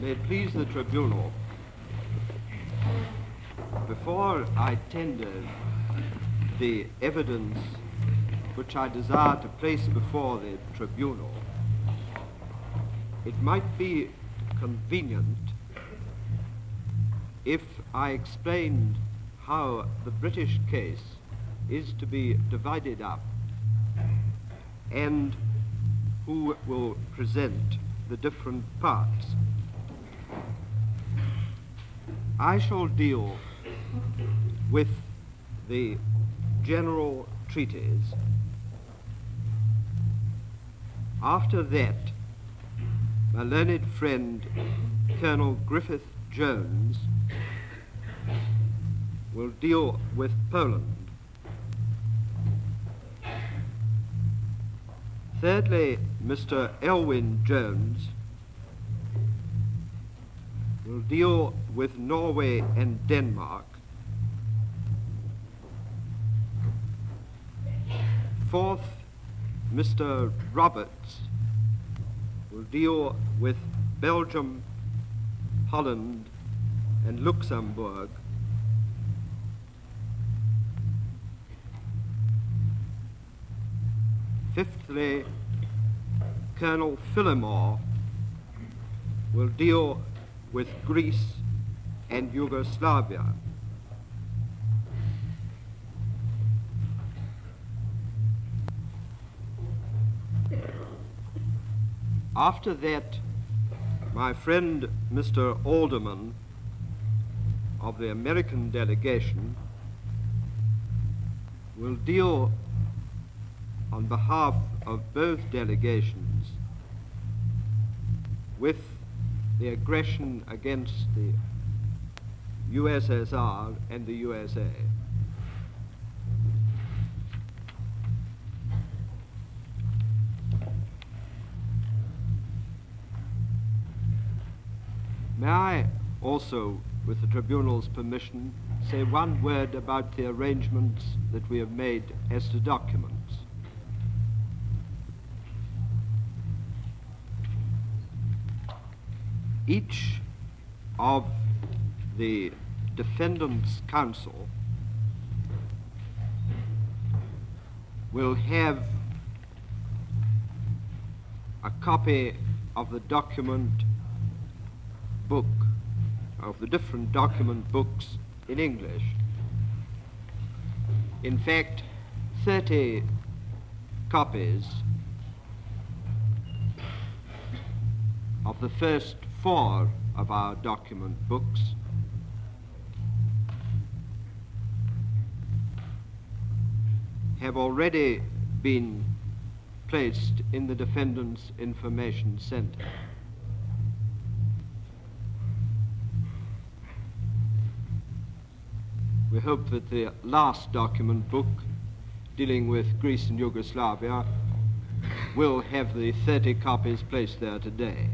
May it please the tribunal, before I tender the evidence which I desire to place before the tribunal, it might be convenient if I explained how the British case is to be divided up and who will present the different parts. I shall deal with the general treaties. After that, my learned friend Colonel Griffith Jones will deal with Poland. Thirdly, Mr. Elwyn Jones will deal with Norway and Denmark. Fourth, Mr. Roberts will deal with Belgium, Holland, and Luxembourg. Fifthly, Colonel Phillimore will deal with Greece and Yugoslavia. After that, my friend Mr. Alderman of the American delegation will deal on behalf of both delegations with the aggression against the USSR and the USA. May I also, with the tribunal's permission, say one word about the arrangements that we have made as to documents? Each of the defendant's counsel will have a copy of the document book, of the different document books in English. In fact, 30 copies of the first four of our document books have already been placed in the Defendant's Information Center. We hope that the last document book dealing with Greece and Yugoslavia will have the 30 copies placed there today.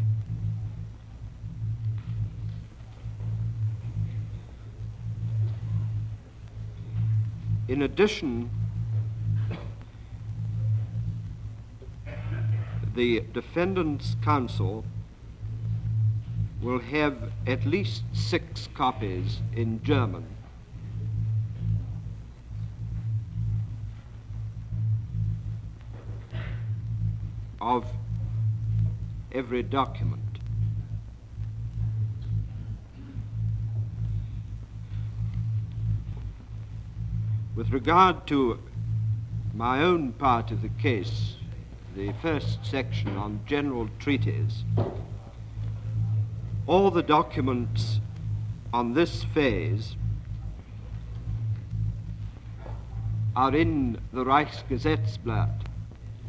In addition, the defendant's counsel will have at least six copies in German. of every document. With regard to my own part of the case, the first section on general treaties, all the documents on this phase are in the Reichsgesetzblatt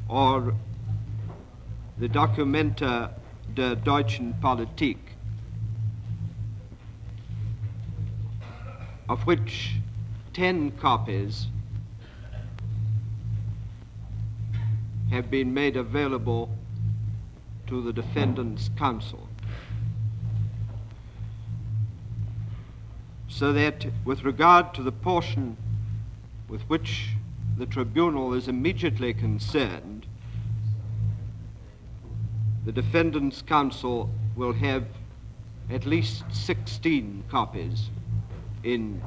or the Dokumente der deutschen Politik, of which 10 copies have been made available to the defendant's counsel. So that with regard to the portion with which the tribunal is immediately concerned, the defendant's counsel will have at least 16 copies in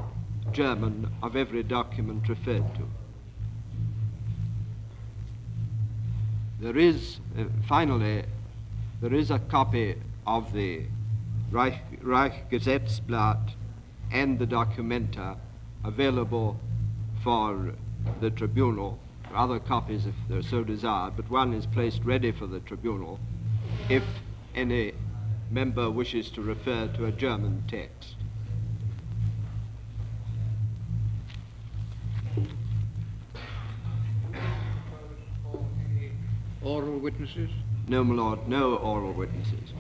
German of every document referred to. There is, uh, finally, there is a copy of the Reich, Reich Gesetzblatt and the Dokumente available for the tribunal, other copies if they're so desired, but one is placed ready for the tribunal if any member wishes to refer to a German text. Oral witnesses? No, my lord, no oral witnesses.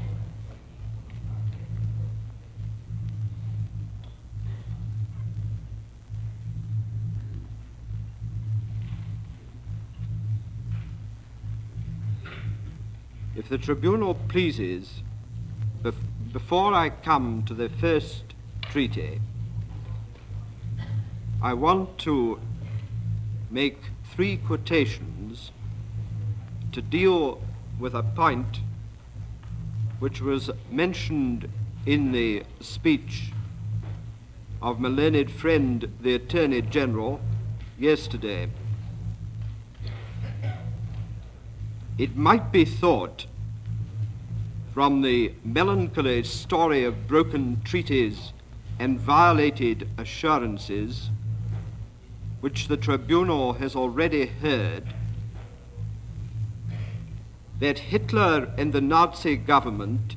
If the tribunal pleases, bef before I come to the first treaty, I want to make three quotations to deal with a point which was mentioned in the speech of my learned friend, the Attorney General, yesterday. It might be thought from the melancholy story of broken treaties and violated assurances, which the tribunal has already heard, that Hitler and the Nazi government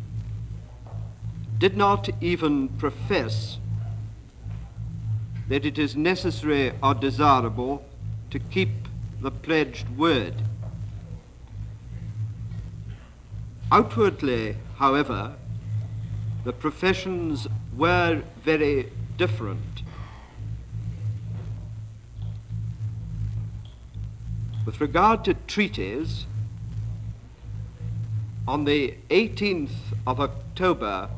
did not even profess that it is necessary or desirable to keep the pledged word. Outwardly, however, the professions were very different. With regard to treaties, on the 18th of October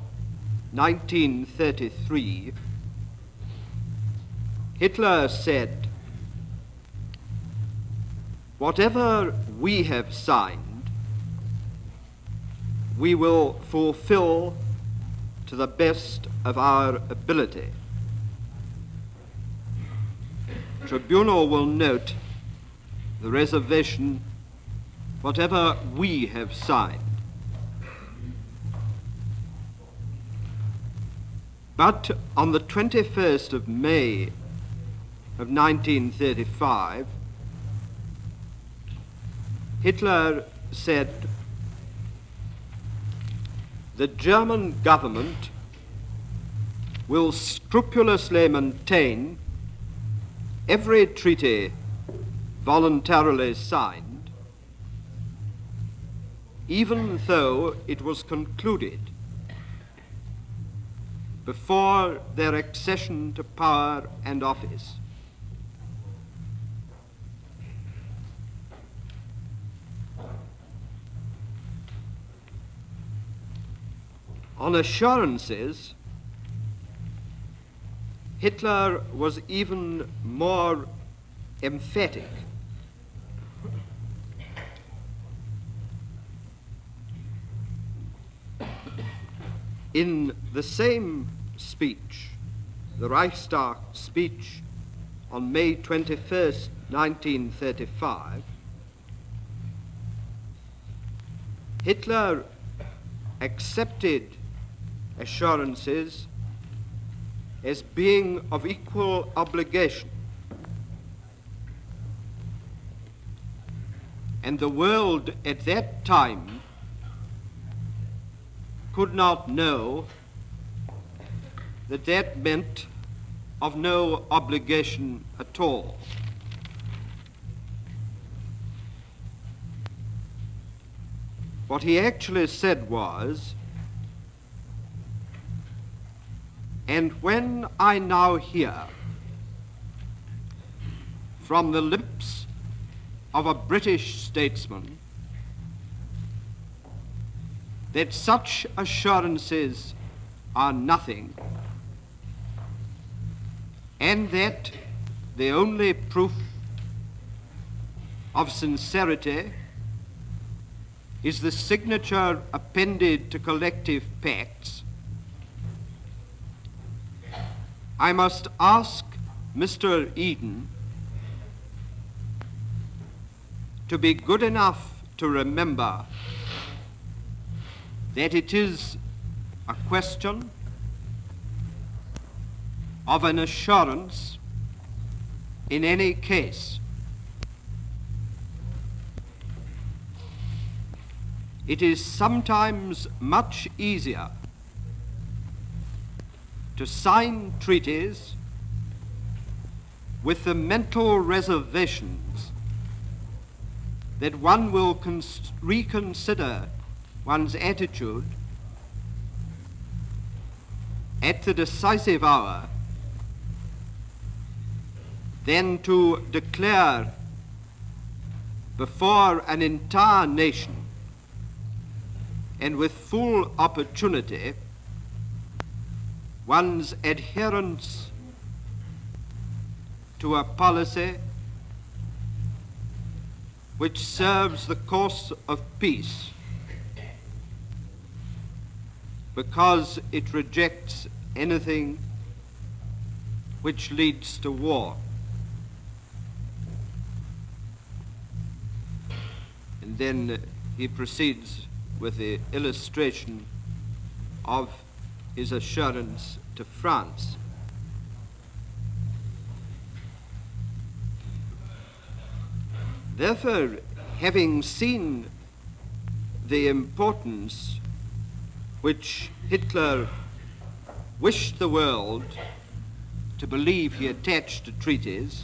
1933, Hitler said, Whatever we have signed, we will fulfill to the best of our ability. Tribunal will note the reservation, whatever we have signed. But on the 21st of May of 1935, Hitler said, the German government will scrupulously maintain every treaty voluntarily signed, even though it was concluded before their accession to power and office. On assurances, Hitler was even more emphatic. In the same speech, the Reichstag speech on May 21st, 1935, Hitler accepted assurances as being of equal obligation. And the world at that time could not know that that meant of no obligation at all. What he actually said was, and when I now hear from the lips of a British statesman that such assurances are nothing, and that the only proof of sincerity is the signature appended to collective pacts, I must ask Mr. Eden to be good enough to remember that it is a question of an assurance in any case. It is sometimes much easier to sign treaties with the mental reservations that one will reconsider one's attitude at the decisive hour than to declare before an entire nation and with full opportunity one's adherence to a policy which serves the cause of peace because it rejects anything which leads to war. And then uh, he proceeds with the illustration of his assurance to France. Therefore, having seen the importance which Hitler wished the world to believe he attached to treaties,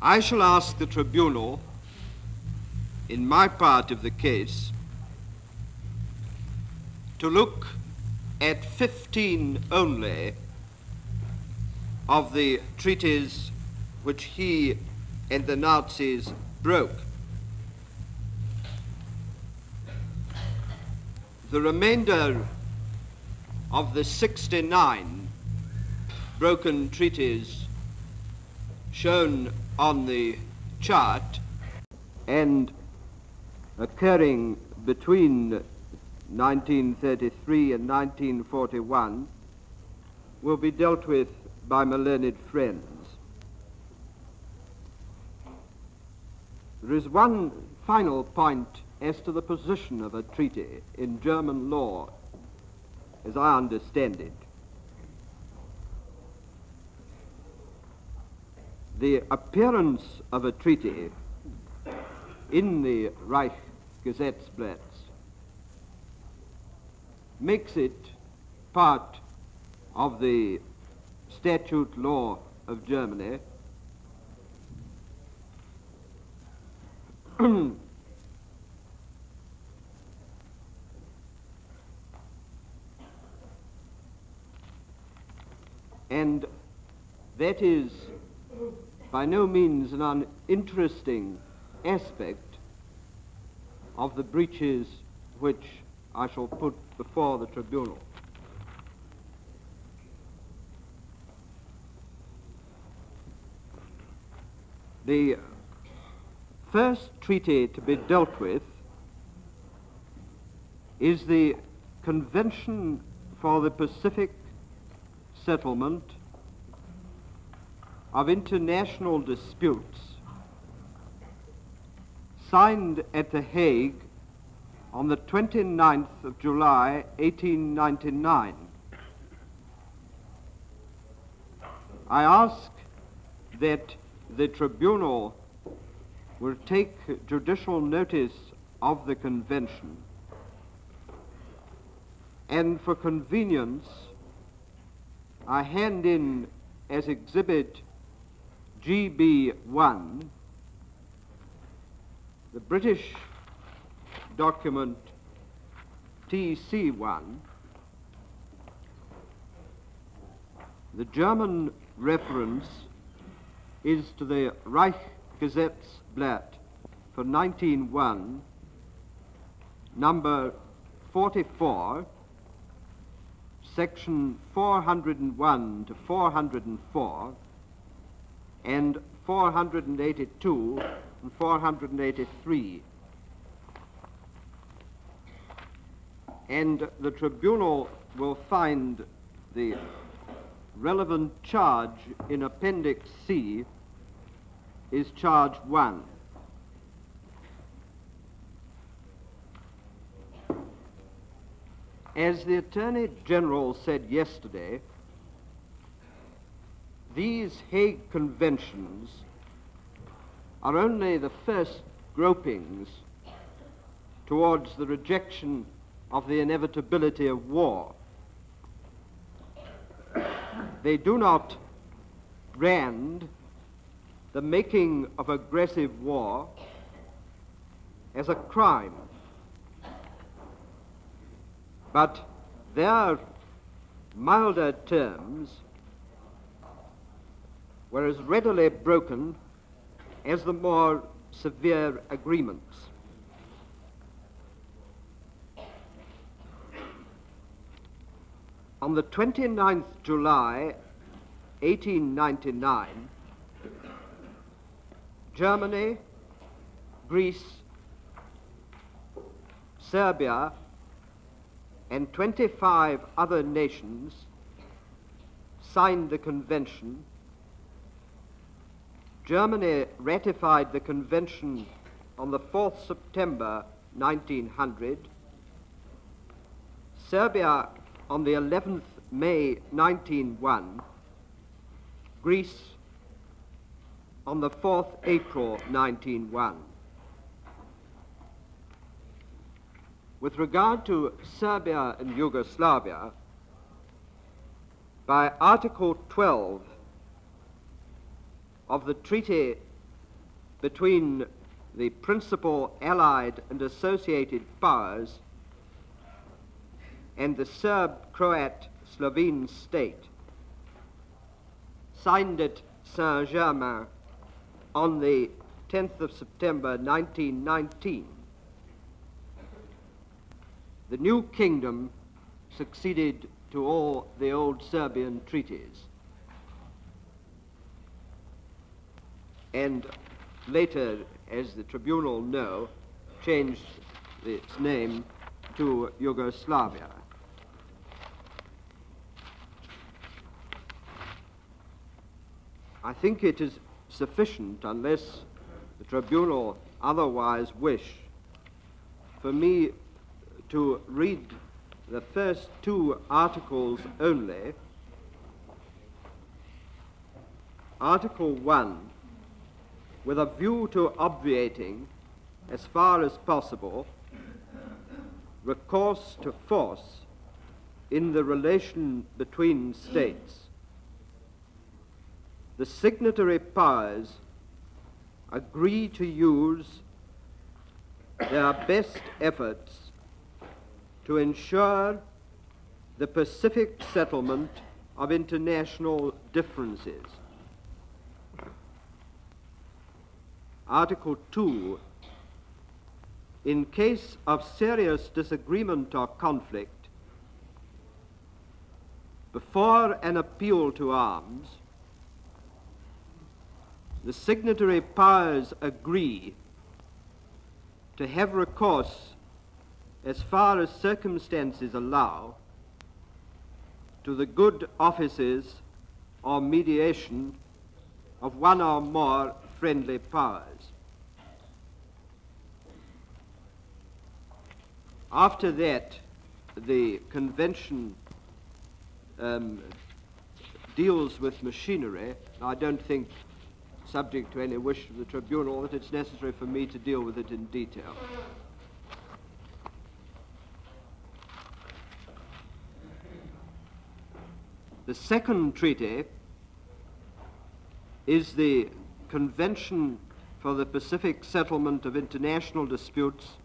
I shall ask the tribunal, in my part of the case, to look at 15 only of the treaties which he and the Nazis broke. The remainder of the 69 broken treaties shown on the chart and occurring between 1933 and 1941 will be dealt with by my learned friends. There is one final point as to the position of a treaty in German law, as I understand it. The appearance of a treaty in the Reich Gesetzblatt makes it part of the statute law of Germany. And that is by no means an uninteresting aspect of the breaches which I shall put before the tribunal. The first treaty to be dealt with is the Convention for the Pacific Settlement of International Disputes, signed at The Hague on the 29th of July, 1899. I ask that the tribunal will take judicial notice of the convention and for convenience I hand in as exhibit GB1 the British document TC1, the German reference is to the Reich Gesetzblatt for 1901, number 44, section 401 to 404, and 482 and 483 and the tribunal will find the relevant charge in Appendix C is charge 1. As the Attorney General said yesterday, these Hague Conventions are only the first gropings towards the rejection of the inevitability of war. They do not brand the making of aggressive war as a crime but their milder terms were as readily broken as the more severe agreements. On the 29th July 1899, Germany, Greece, Serbia, and 25 other nations signed the convention. Germany ratified the convention on the 4th September 1900. Serbia on the 11th May 1901. Greece on the 4th April 1901. With regard to Serbia and Yugoslavia, by Article 12 of the treaty between the principal allied and associated powers and the Serb Croat Slovene state, signed at Saint Germain on the 10th of September 1919 the new kingdom succeeded to all the old Serbian treaties. And later, as the tribunal know, changed its name to Yugoslavia. I think it is sufficient, unless the tribunal otherwise wish, for me to read the first two articles only. Article 1, with a view to obviating, as far as possible, recourse to force in the relation between states. The signatory powers agree to use their best efforts to ensure the pacific settlement of international differences. Article 2 In case of serious disagreement or conflict, before an appeal to arms, the signatory powers agree to have recourse as far as circumstances allow, to the good offices or mediation of one or more friendly powers. After that, the convention um, deals with machinery. I don't think, subject to any wish of the tribunal, that it's necessary for me to deal with it in detail. The second treaty is the Convention for the Pacific Settlement of International Disputes,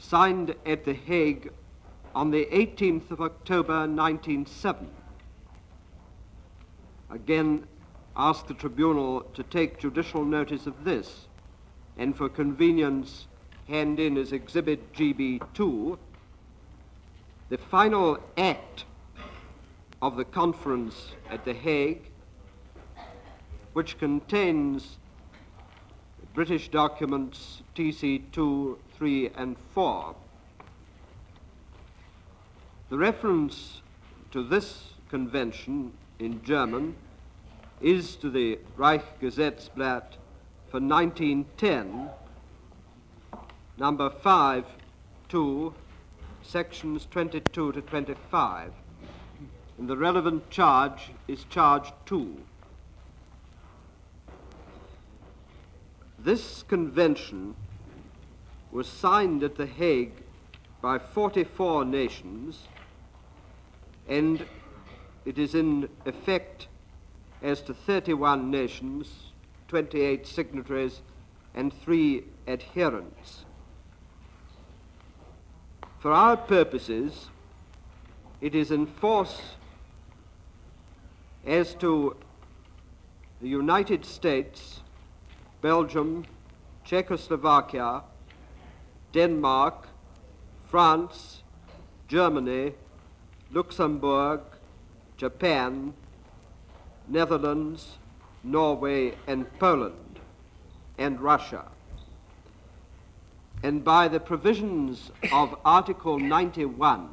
signed at The Hague on the 18th of October 1907. Again, ask the tribunal to take judicial notice of this, and for convenience, hand in as Exhibit GB2 the final act of the conference at The Hague, which contains British documents TC 2, 3, and 4. The reference to this convention in German is to the Reich Gesetzblatt for 1910, number 5 2, sections 22 to 25. And the relevant charge is charge 2. This convention was signed at The Hague by 44 nations, and it is in effect as to 31 nations, 28 signatories, and three adherents. For our purposes, it is in force as to the United States, Belgium, Czechoslovakia, Denmark, France, Germany, Luxembourg, Japan, Netherlands, Norway, and Poland, and Russia. And by the provisions of Article 91,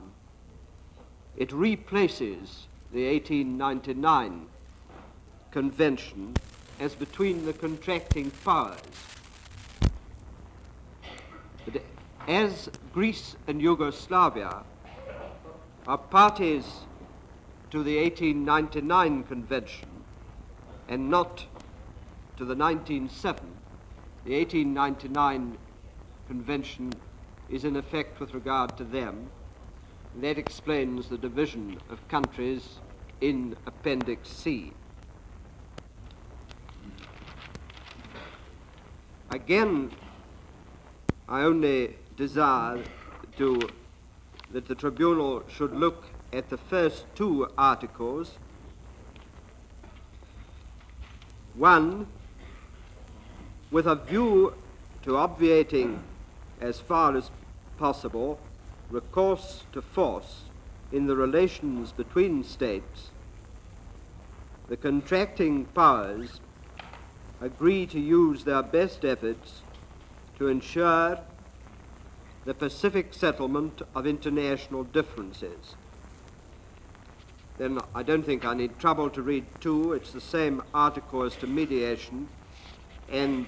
it replaces the 1899 Convention as between the contracting powers. But as Greece and Yugoslavia are parties to the 1899 Convention and not to the 1907, the 1899 Convention is in effect with regard to them. That explains the division of countries in Appendix C. Again, I only desire to, that the tribunal should look at the first two articles. One, with a view to obviating as far as possible recourse to force in the relations between states, the contracting powers agree to use their best efforts to ensure the pacific settlement of international differences. Then I don't think I need trouble to read two. It's the same article as to mediation. And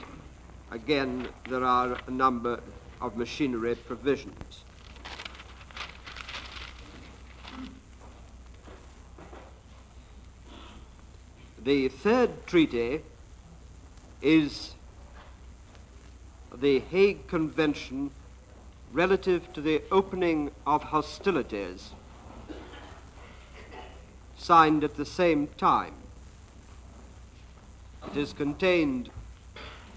again, there are a number of machinery provisions. The third treaty is the Hague Convention relative to the opening of hostilities, signed at the same time. It is contained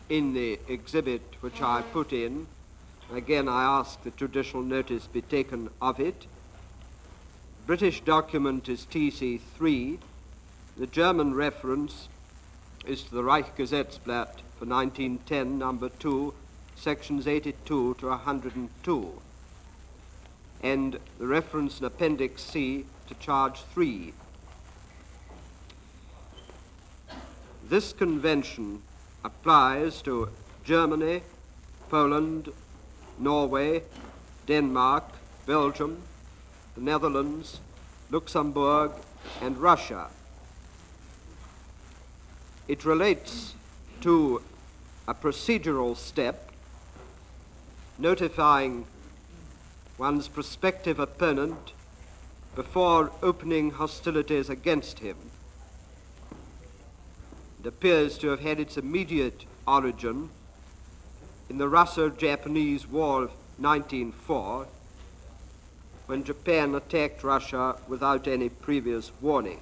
in the exhibit which I put in. Again, I ask that judicial notice be taken of it. British document is TC3. The German reference is to the Reich Gesetzblatt for 1910, number 2, sections 82 to 102, and the reference in Appendix C to Charge 3. This convention applies to Germany, Poland, Norway, Denmark, Belgium, the Netherlands, Luxembourg, and Russia. It relates to a procedural step notifying one's prospective opponent before opening hostilities against him. It appears to have had its immediate origin in the Russo-Japanese War of 1904 when Japan attacked Russia without any previous warning.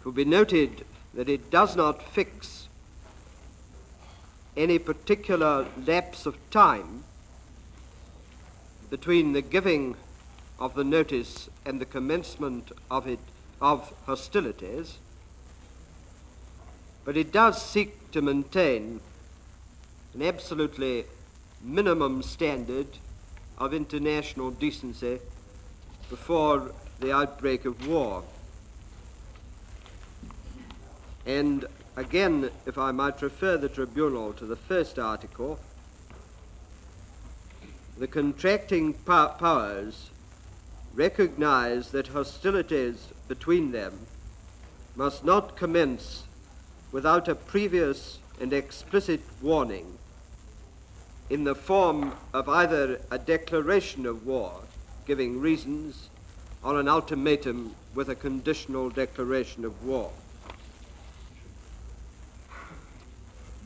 It will be noted that it does not fix any particular lapse of time between the giving of the notice and the commencement of it of hostilities, but it does seek to maintain an absolutely minimum standard of international decency before the outbreak of war. And again, if I might refer the tribunal to the first article, the contracting po- powers recognize that hostilities between them must not commence without a previous and explicit warning in the form of either a declaration of war giving reasons or an ultimatum with a conditional declaration of war.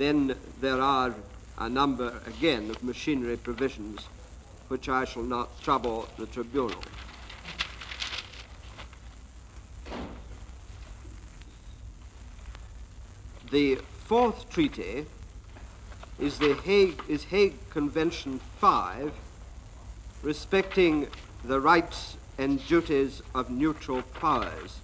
Then there are a number, again, of machinery provisions which I shall not trouble the tribunal. The fourth treaty is the Hague, is Hague Convention 5 respecting the rights and duties of neutral powers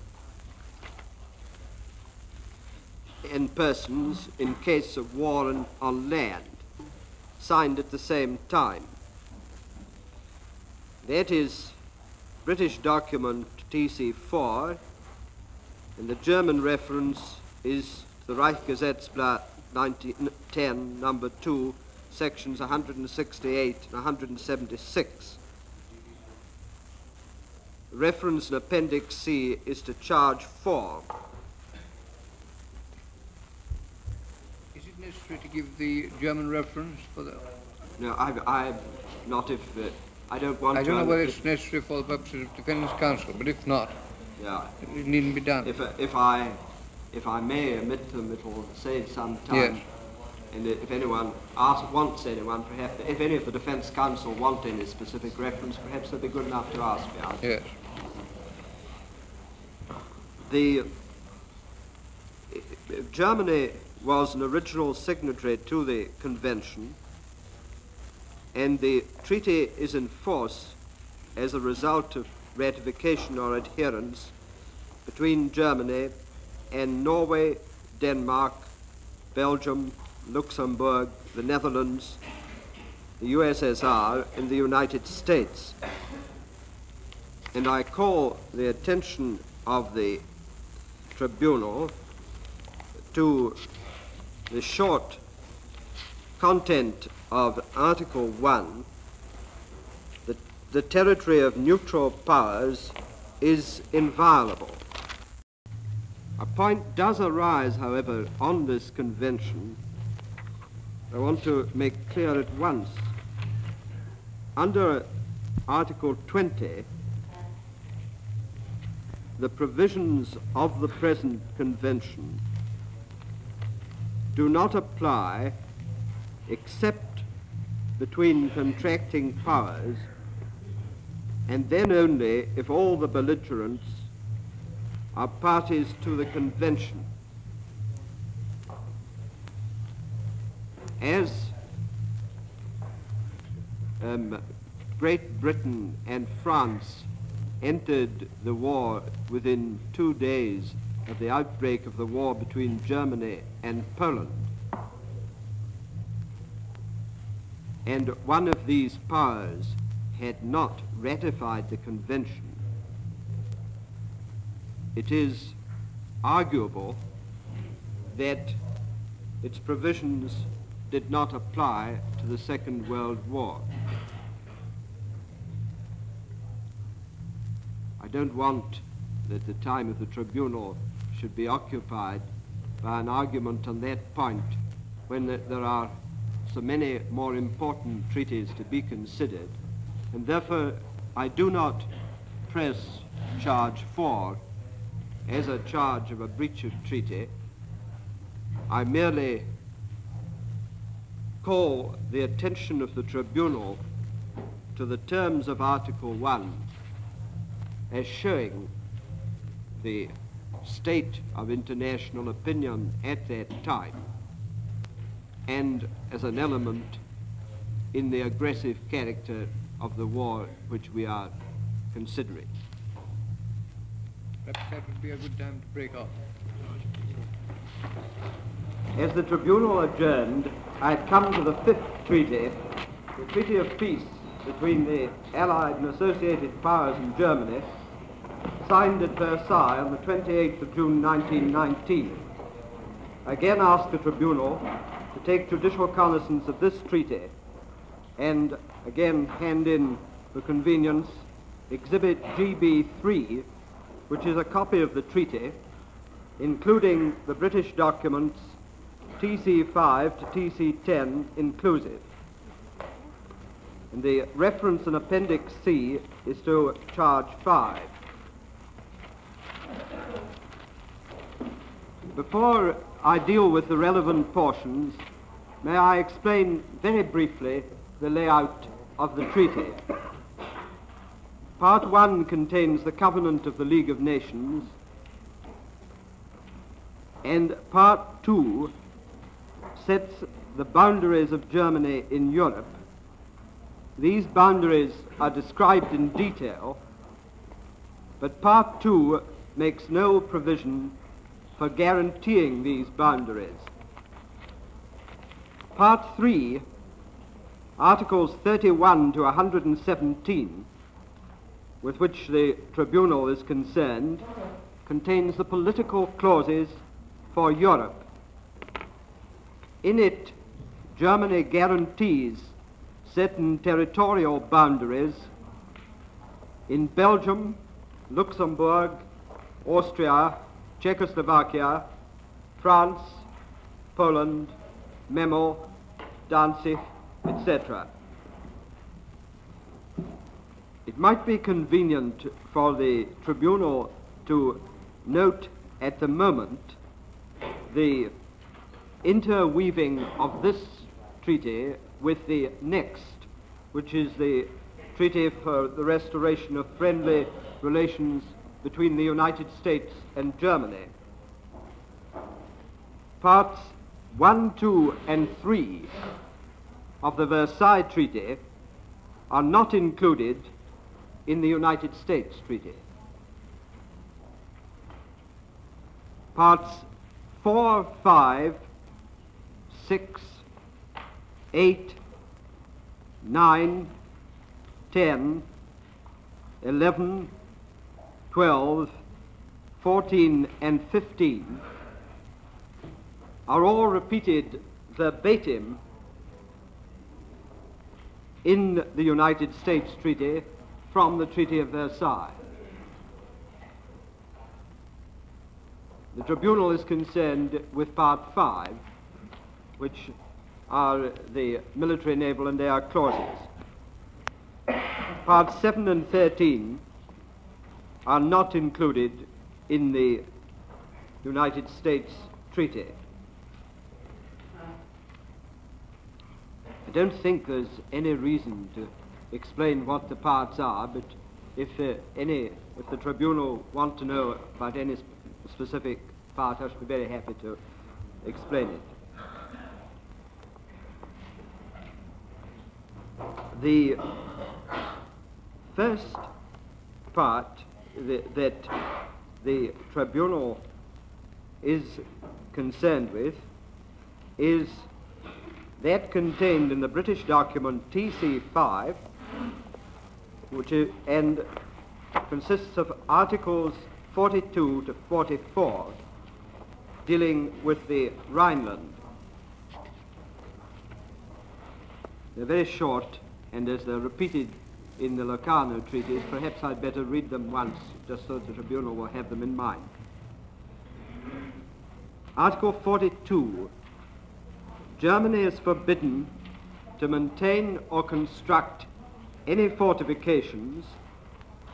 and persons in case of war on, land, signed at the same time. That is British document TC4, and the German reference is the Reich Gesetzblatt 1910, number 2, sections 168 and 176. Reference in Appendix C is to Charge 4. Is it necessary to give the German reference for the... No, I, I, not if, uh, I don't want I don't know whether it's necessary for the purposes of Defendant's Counsel, but if not, Yeah, it needn't be done. if, uh, if I, if I may omit them, it will save some time. Yes. And if anyone asks, wants anyone, perhaps, if any of the Defence Counsel want any specific reference, perhaps they'll be good enough to ask me. Yes. The Germany was an original signatory to the convention, and the treaty is in force as a result of ratification or adherence between Germany and Norway, Denmark, Belgium, Luxembourg, the Netherlands, the USSR, and the United States. And I call the attention of the tribunal to the short content of Article 1 that the territory of neutral powers is inviolable. A point does arise, however, on this convention. I want to make clear at once. Under Article 20, the provisions of the present convention do not apply except between contracting powers and then only if all the belligerents are parties to the convention. As um, Great Britain and France entered the war within two days of the outbreak of the war between Germany and Poland. And one of these powers had not ratified the convention. It is arguable that its provisions did not apply to the Second World War. I don't want that the time of the tribunal should be occupied by an argument on that point when there are so many more important treaties to be considered. And therefore, I do not press charge 4 as a charge of a breach of treaty. I merely call the attention of the tribunal to the terms of Article 1 as showing the state of international opinion at that time and as an element in the aggressive character of the war which we are considering. Perhaps that would be a good time to break off. As the tribunal adjourned, I had come to the fifth treaty, the Treaty of Peace between the Allied and Associated Powers and Germany, signed at Versailles on the 28th of June 1919. Again ask the tribunal to take judicial cognizance of this treaty and again hand in for convenience Exhibit GB3, which is a copy of the treaty, including the British documents TC5 to TC10 inclusive. And the reference in Appendix C is to Charge 5. Before I deal with the relevant portions, may I explain very briefly the layout of the treaty. Part 1 contains the Covenant of the League of Nations, and Part 2 sets the boundaries of Germany in Europe. These boundaries are described in detail, but Part 2 makes no provision for guaranteeing these boundaries. Part 3, Articles 31 to 117, with which the tribunal is concerned, contains the political clauses for Europe. In it, Germany guarantees certain territorial boundaries in Belgium, Luxembourg, Austria, Czechoslovakia, France, Poland, Memel, Danzig, etc. It might be convenient for the tribunal to note at the moment the interweaving of this treaty with the next, which is the Treaty for the Restoration of Friendly Relations between the United States and Germany. Parts 1, 2, and 3 of the Versailles Treaty are not included in the United States Treaty. Parts 4, 5, 6, 8, 9, 10, 11, 12, 14, and 15 are all repeated verbatim in the United States Treaty from the Treaty of Versailles. The tribunal is concerned with Part 5, which are the military, naval, and air clauses. Parts 7 and 13 are not included in the United States Treaty. I don't think there's any reason to explain what the parts are, but if uh, any, if the tribunal want to know about any sp- specific part, I should be very happy to explain it. The first part th- that the tribunal is concerned with is that contained in the British document TC5, which is, and consists of articles 42 to 44 dealing with the Rhineland. They're very short, and as they're repeated in the Locarno treaties, perhaps I'd better read them once, just so the tribunal will have them in mind. Article 42 Germany is forbidden to maintain or construct any fortifications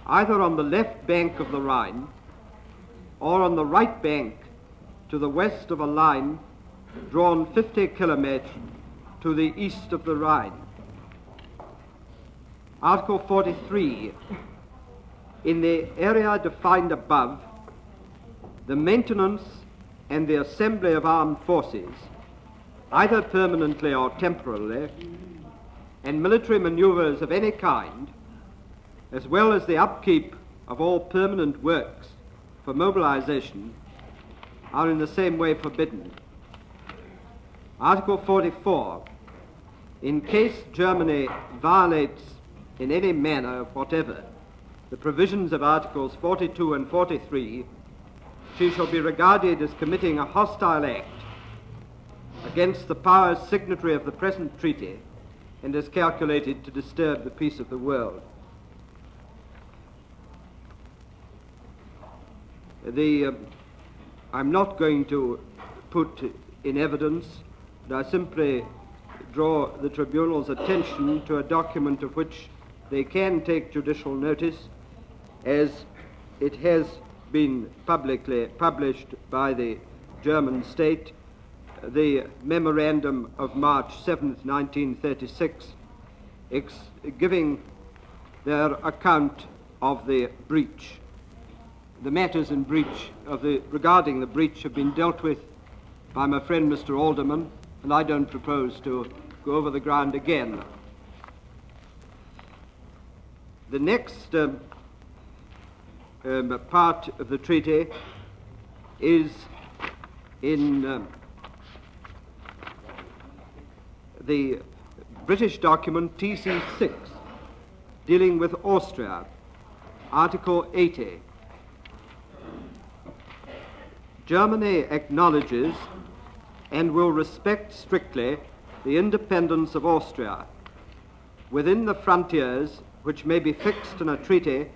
either on the left bank of the Rhine or on the right bank to the west of a line drawn 50 kilometers to the east of the Rhine. Article 43 in the area defined above, the maintenance and the assembly of armed forces either permanently or temporarily, and military maneuvers of any kind, as well as the upkeep of all permanent works for mobilization, are in the same way forbidden. Article 44. In case Germany violates in any manner whatever the provisions of Articles 42 and 43, she shall be regarded as committing a hostile act against the powers signatory of the present treaty and as calculated to disturb the peace of the world. The, uh, I'm not going to put in evidence, but I simply draw the tribunal's attention to a document of which they can take judicial notice as it has been publicly published by the German state, the memorandum of March 7, 1936, ex- giving their account of the breach. The matters in breach of the, regarding the breach have been dealt with by my friend Mr. Alderman, and I don't propose to go over the ground again. The next um, um, part of the treaty is in um, the British document TC6 dealing with Austria, Article 80. Germany acknowledges and will respect strictly the independence of Austria within the frontiers which may be fixed in a treaty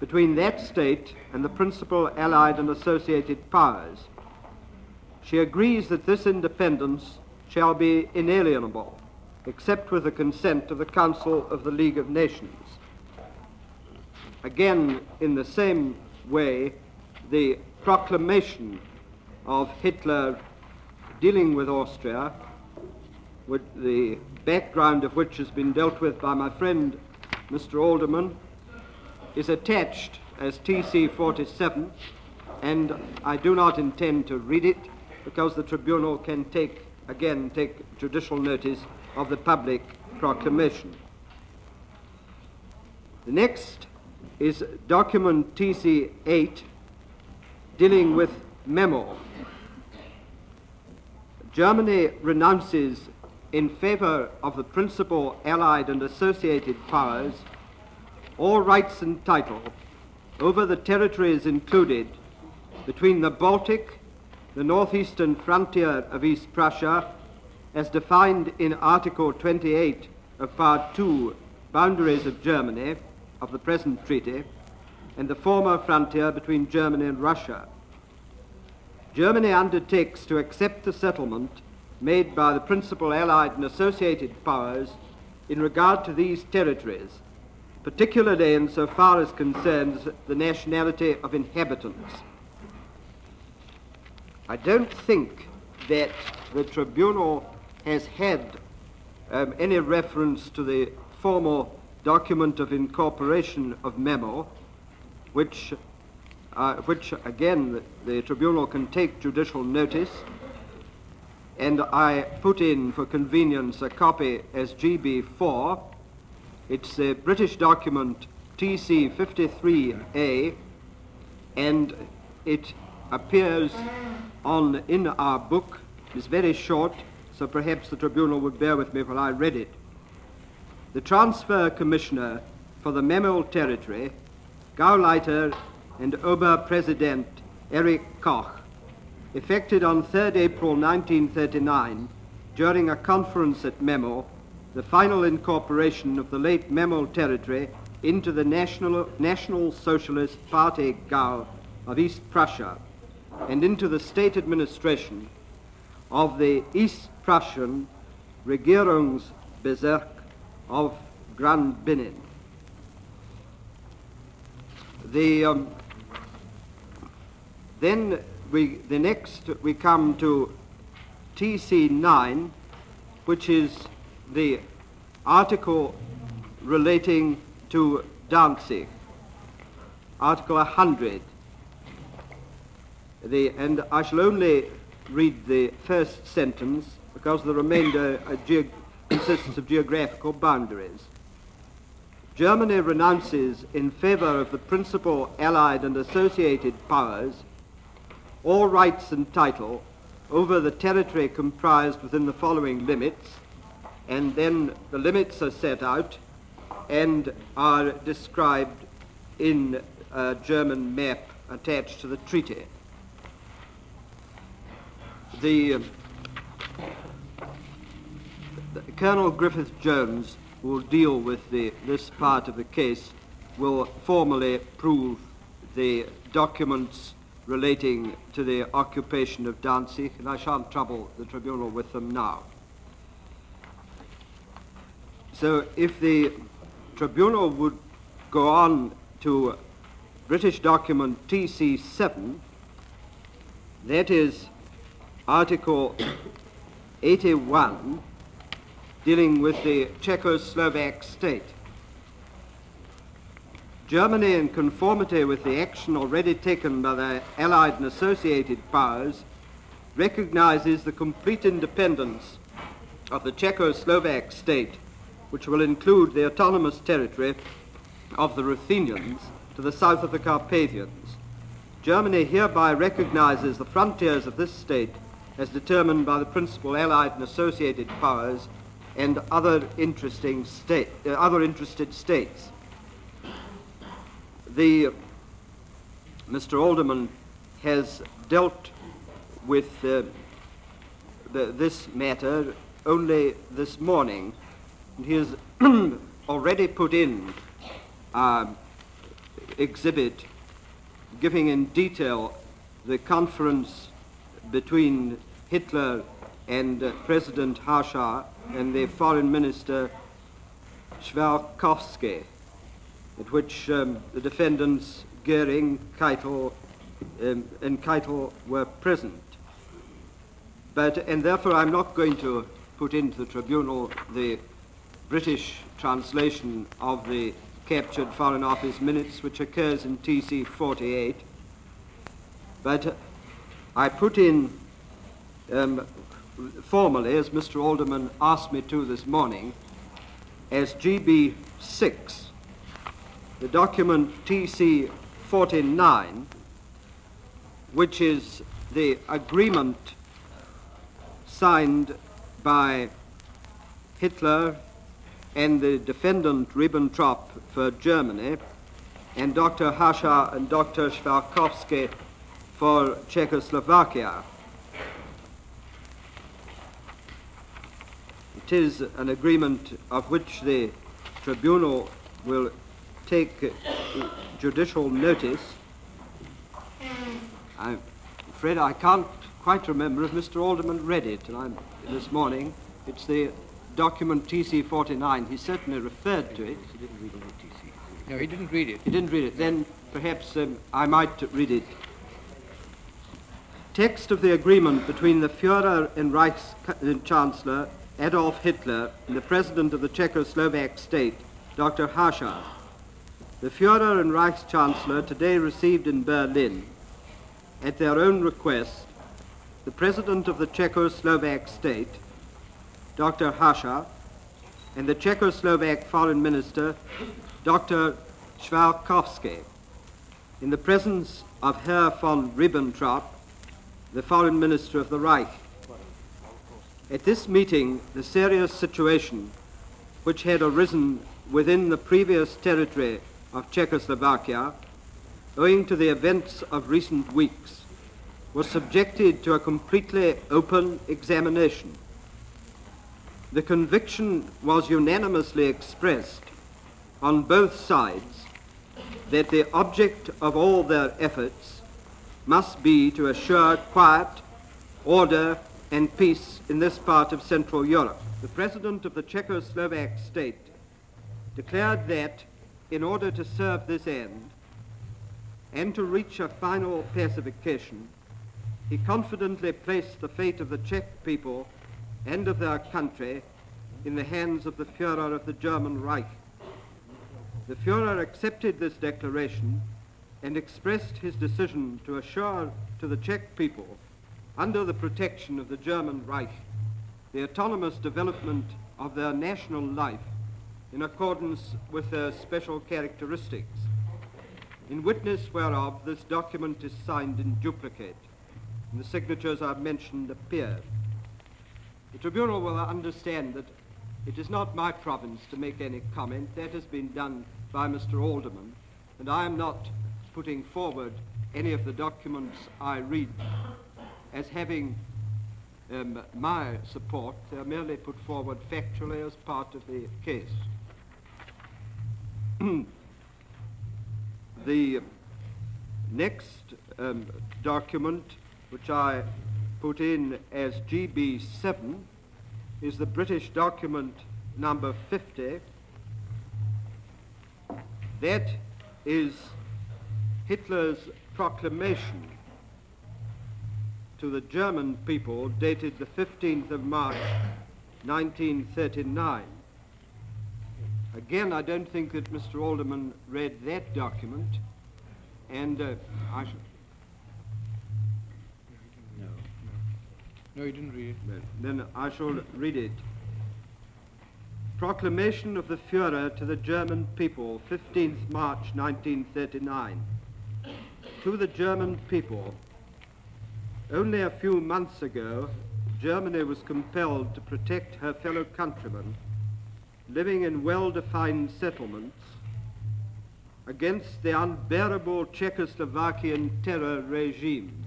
between that state and the principal allied and associated powers. She agrees that this independence shall be inalienable, except with the consent of the Council of the League of Nations. Again, in the same way, the proclamation of Hitler dealing with Austria, with the background of which has been dealt with by my friend Mr. Alderman, is attached as TC 47, and I do not intend to read it because the tribunal can take, again, take judicial notice of the public proclamation. The next is document TC 8 dealing with Memel. Germany renounces in favor of the principal allied and associated powers all rights and title over the territories included between the Baltic, the northeastern frontier of East Prussia, as defined in Article 28 of Part 2, boundaries of Germany, of the present treaty, and the former frontier between Germany and Russia. Germany undertakes to accept the settlement made by the principal allied and associated powers in regard to these territories, particularly in so far as concerns the nationality of inhabitants. I don't think that the tribunal has had um, any reference to the formal document of incorporation of Memel, which uh, which again the, the, tribunal can take judicial notice. And I put in for convenience a copy as GB4. It's a British document TC 53A, and it appears on in our book. It's very short, so perhaps the tribunal would bear with me while I read it. The transfer commissioner for the Memel territory, Gauleiter and Oberpräsident Erich Koch, effected on 3rd April 1939 during a conference at Memel, the final incorporation of the late Memel territory into the National, National Socialist Party Gau of East Prussia and into the state administration of the East Prussian Regierungsbezirk of Grand. The um, then we, the next we come to TC9, which is the article relating to Danzig, Article 100. The, and I shall only read the first sentence because the remainder consists of geographical boundaries. Germany renounces in favor of the principal allied and associated powers all rights and title over the territory comprised within the following limits, and then the limits are set out and are described in a German map attached to the treaty. The, Colonel Griffith Jones, will deal with the, this part of the case, will formally prove the documents relating to the occupation of Danzig, and I shan't trouble the tribunal with them now. So if the tribunal would go on to British document TC7, that is Article 81, dealing with the Czechoslovak state. Germany, in conformity with the action already taken by the Allied and associated powers, recognizes the complete independence of the Czechoslovak state, which will include the autonomous territory of the Ruthenians to the south of the Carpathians. Germany hereby recognizes the frontiers of this state as determined by the principal Allied and associated powers and other interesting state, uh, other interested states the Mr. Alderman has dealt with uh, the, this matter only this morning. He has already put in an exhibit giving in detail the conference between Hitler and uh, President Hacha and the Foreign Minister Chvalkovsky at which um, the defendants Goering, Keitel, um, and Keitel were present. But, and therefore I'm not going to put into the tribunal the British translation of the captured Foreign Office minutes, which occurs in TC 48. But I put in um, formally, as Mr. Alderman asked me to this morning, as GB 6 the document TC 49, which is the agreement signed by Hitler and the defendant Ribbentrop for Germany, and Dr. Hacha and Dr. Chvalkovsky for Czechoslovakia. It is an agreement of which the tribunal will take uh, judicial notice. I'm afraid I can't quite remember if Mr. Alderman read it I'm, this morning. It's the document TC 49. He certainly referred to it. He didn't read the No, he didn't read it. He didn't read it. Then perhaps um, I might read it. Text of the agreement between the Führer and Reichs Chancellor Adolf Hitler and the President of the Czechoslovak state, Dr. Hacha, the Führer and Reichschancellor today received in Berlin, at their own request, the President of the Czechoslovak state, Dr. Hacha, and the Czechoslovak Foreign Minister, Dr. Chvalkovsky, in the presence of Herr von Ribbentrop, the Foreign Minister of the Reich. At this meeting, the serious situation which had arisen within the previous territory of Czechoslovakia, owing to the events of recent weeks, was subjected to a completely open examination. The conviction was unanimously expressed on both sides that the object of all their efforts must be to assure quiet, order, and peace in this part of Central Europe. The President of the Czechoslovak state declared that in order to serve this end and to reach a final pacification, he confidently placed the fate of the Czech people and of their country in the hands of the Führer of the German Reich. The Führer accepted this declaration and expressed his decision to assure to the Czech people, under the protection of the German Reich, the autonomous development of their national life in accordance with their special characteristics, in witness whereof this document is signed in duplicate, and the signatures I've mentioned appear. The tribunal will understand that it is not my province to make any comment. That has been done by Mr. Alderman, and I am not putting forward any of the documents I read as having um, my support. They're merely put forward factually as part of the case. The next um, document, which I put in as GB7, is the British document number 50. That is Hitler's proclamation to the German people dated the 15th of March 1939. Again, I don't think that Mr. Alderman read that document, and uh, I should. No. No, he didn't read it. Then I shall read it. Proclamation of the Führer to the German people, 15th March 1939. To the German people, only a few months ago, Germany was compelled to protect her fellow countrymen living in well-defined settlements against the unbearable Czechoslovakian terror regime.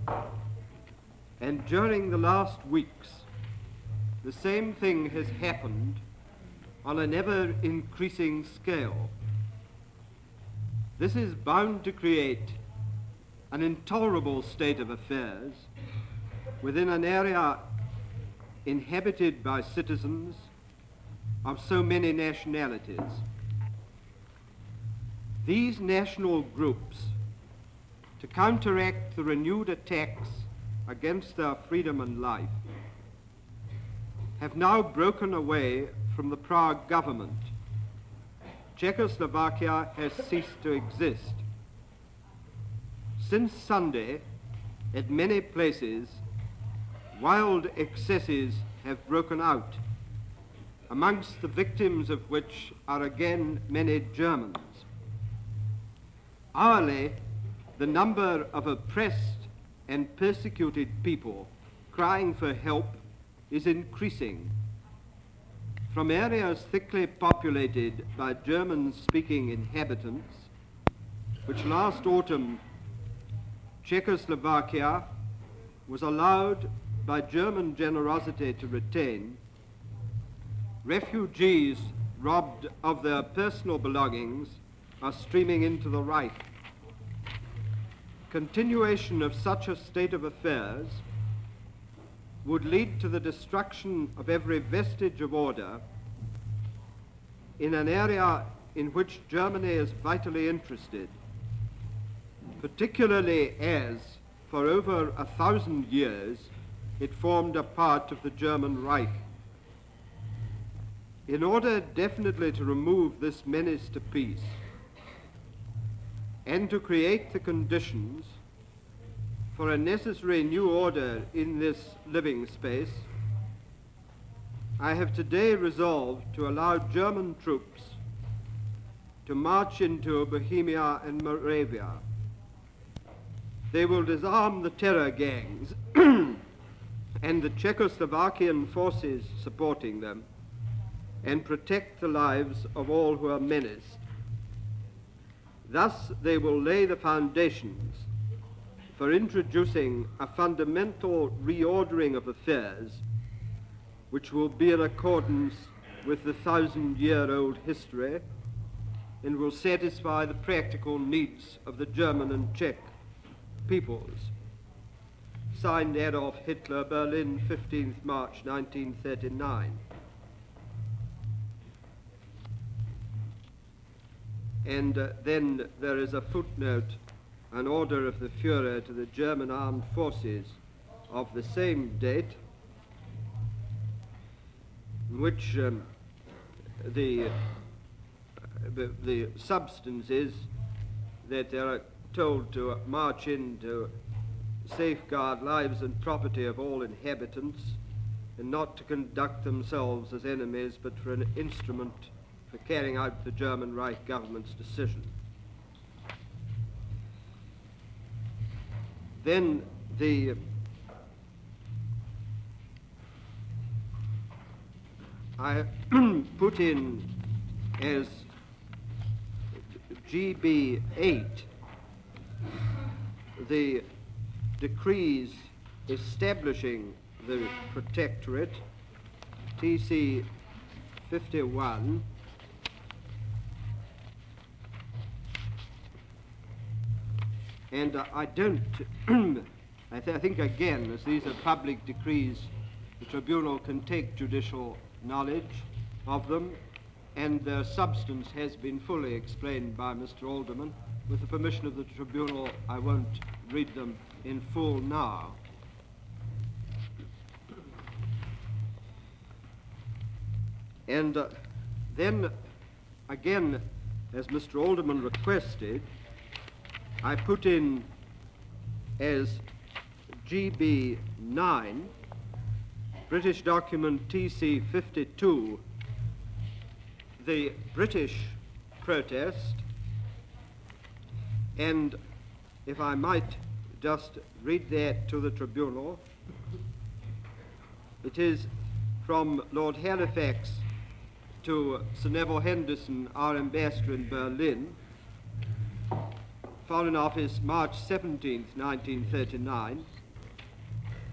And during the last weeks, the same thing has happened on an ever increasing scale. This is bound to create an intolerable state of affairs within an area inhabited by citizens of so many nationalities. These national groups, to counteract the renewed attacks against their freedom and life, have now broken away from the Prague government. Czechoslovakia has ceased to exist. Since Sunday, at many places, wild excesses have broken out, amongst the victims of which are again many Germans. Hourly, the number of oppressed and persecuted people crying for help is increasing. From areas thickly populated by German-speaking inhabitants, which last autumn Czechoslovakia was allowed by German generosity to retain, refugees robbed of their personal belongings are streaming into the Reich. Continuation of such a state of affairs would lead to the destruction of every vestige of order in an area in which Germany is vitally interested, particularly as, for over a thousand years, it formed a part of the German Reich. In order definitely to remove this menace to peace and to create the conditions for a necessary new order in this living space, I have today resolved to allow German troops to march into Bohemia and Moravia. They will disarm the terror gangs and the Czechoslovakian forces supporting them and protect the lives of all who are menaced. Thus, they will lay the foundations for introducing a fundamental reordering of affairs which will be in accordance with the thousand-year-old history and will satisfy the practical needs of the German and Czech peoples. Signed Adolf Hitler, Berlin, 15th March 1939. And uh, then there is a footnote, an order of the Fuhrer to the German armed forces of the same date, in which um, the, uh, the, the substance is that they are told to march in to safeguard lives and property of all inhabitants and not to conduct themselves as enemies but for an instrument for carrying out the German Reich government's decision. Then the I put in as GB8 the decrees establishing the Protectorate, TC 51. And uh, I don't, I, th- I think again, as these are public decrees, the tribunal can take judicial knowledge of them, and their substance has been fully explained by Mr. Alderman. With the permission of the tribunal, I won't read them in full now. And uh, then, again, as Mr. Alderman requested, I put in as GB9, British document TC 52, the British protest, and if I might just read that to the tribunal, it is from Lord Halifax to Sir Neville Henderson, our ambassador in Berlin, Foreign Office, March 17, 1939.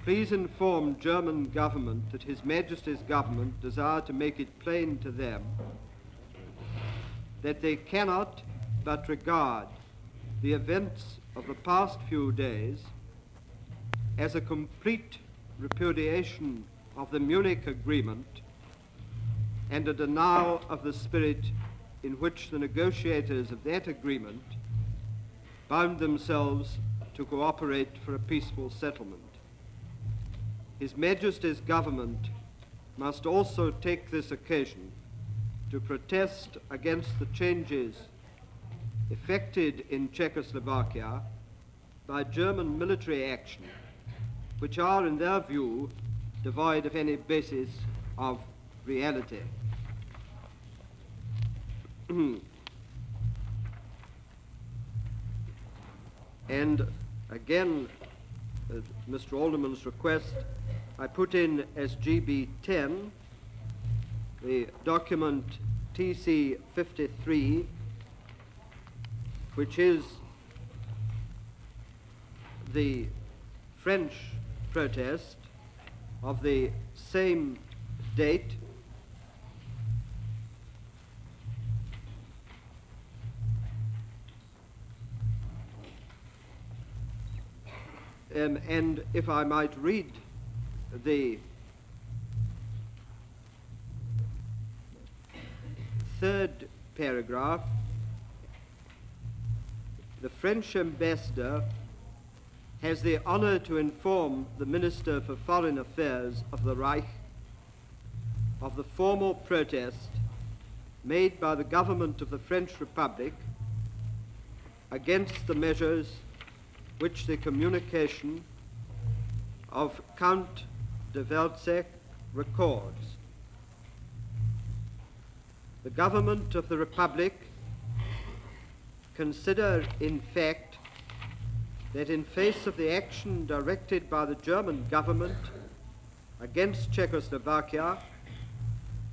Please inform German government that His Majesty's government desire to make it plain to them that they cannot but regard the events of the past few days as a complete repudiation of the Munich Agreement and a denial of the spirit in which the negotiators of that agreement bound themselves to cooperate for a peaceful settlement. His Majesty's government must also take this occasion to protest against the changes effected in Czechoslovakia by German military action, which are, in their view, devoid of any basis of reality. and again, uh, at Mr. Alderman's request, I put in SGB 10, the document TC 53, which is the French protest of the same date Um, and if I might read the third paragraph, the French ambassador has the honor to inform the Minister for Foreign Affairs of the Reich of the formal protest made by the government of the French Republic against the measures which the communication of Count de Welczeck records. The government of the Republic consider in fact that in face of the action directed by the German government against Czechoslovakia,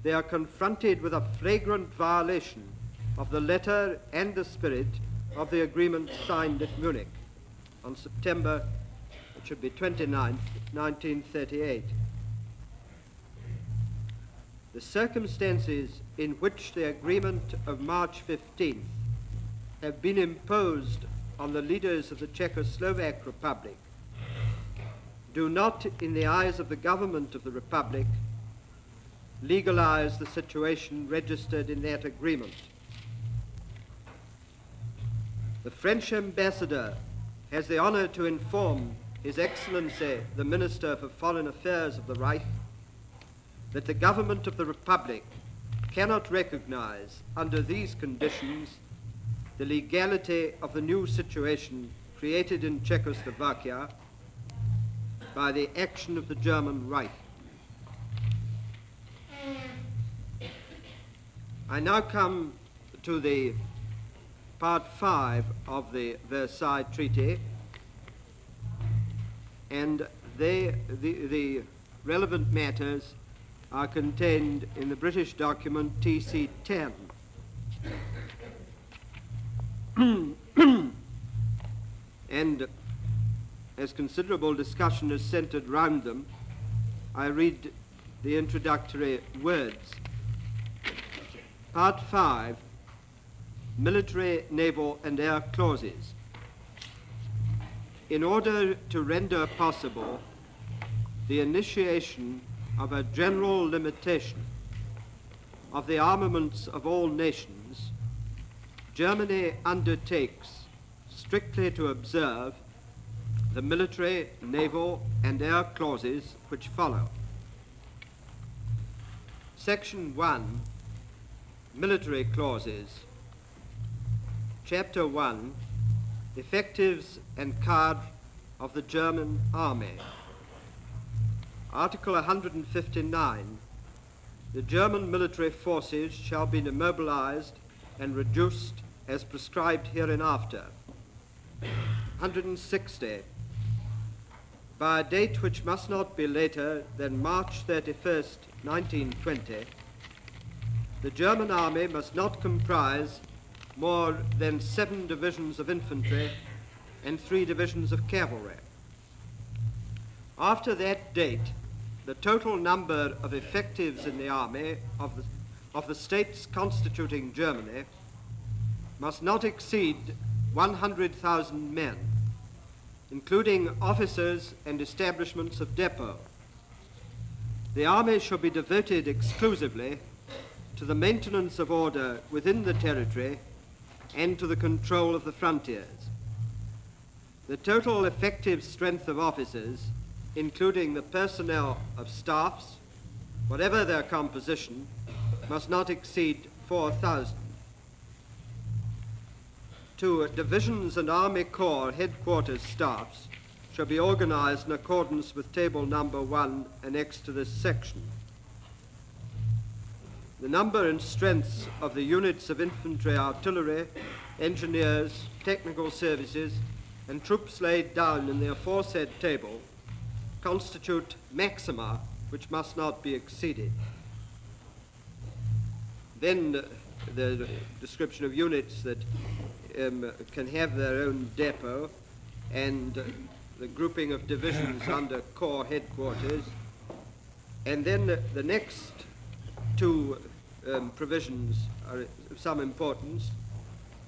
they are confronted with a flagrant violation of the letter and the spirit of the agreement signed at Munich on September, it should be 29, 1938. The circumstances in which the agreement of March 15th have been imposed on the leaders of the Czechoslovak Republic do not, in the eyes of the government of the Republic, legalize the situation registered in that agreement. The French ambassador has the honor to inform His Excellency the Minister for Foreign Affairs of the Reich that the government of the Republic cannot recognize under these conditions the legality of the new situation created in Czechoslovakia by the action of the German Reich. I now come to the part five of the Versailles Treaty, and they, the, the relevant matters are contained in the British document TC 10. and as considerable discussion is centered round them, I read the introductory words. Part 5 Military, Naval, and Air Clauses. In order to render possible the initiation of a general limitation of the armaments of all nations, Germany undertakes strictly to observe the military, naval, and air clauses which follow. Section 1, Military Clauses. Chapter 1, Effectives and Cadres of the German Army. Article 159. The German military forces shall be demobilized and reduced as prescribed hereinafter. 160. By a date which must not be later than March 31st, 1920, the German army must not comprise more than seven divisions of infantry and three divisions of cavalry. After that date, the total number of effectives in the army of the, of the states constituting Germany must not exceed 100,000 men, including officers and establishments of depot. The army shall be devoted exclusively to the maintenance of order within the territory and to the control of the frontiers. The total effective strength of officers, including the personnel of staffs, whatever their composition, must not exceed 4,000. To divisions and Army Corps headquarters staffs shall be organized in accordance with table number one annexed to this section. The number and strengths of the units of infantry, artillery, engineers, technical services, and troops laid down in the aforesaid table constitute maxima which must not be exceeded. Then uh, the description of units that um, can have their own depot and uh, the grouping of divisions under corps headquarters. And then the, the next two um, provisions are of some importance.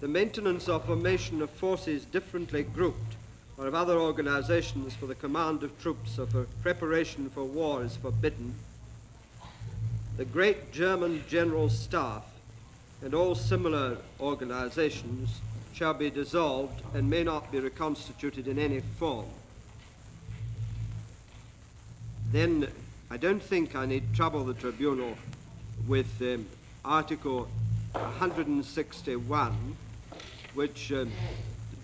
The maintenance or formation of forces differently grouped or of other organizations for the command of troops or for preparation for war is forbidden. The great German General Staff and all similar organizations shall be dissolved and may not be reconstituted in any form. Then I don't think I need trouble the tribunal with um, Article 161, which um,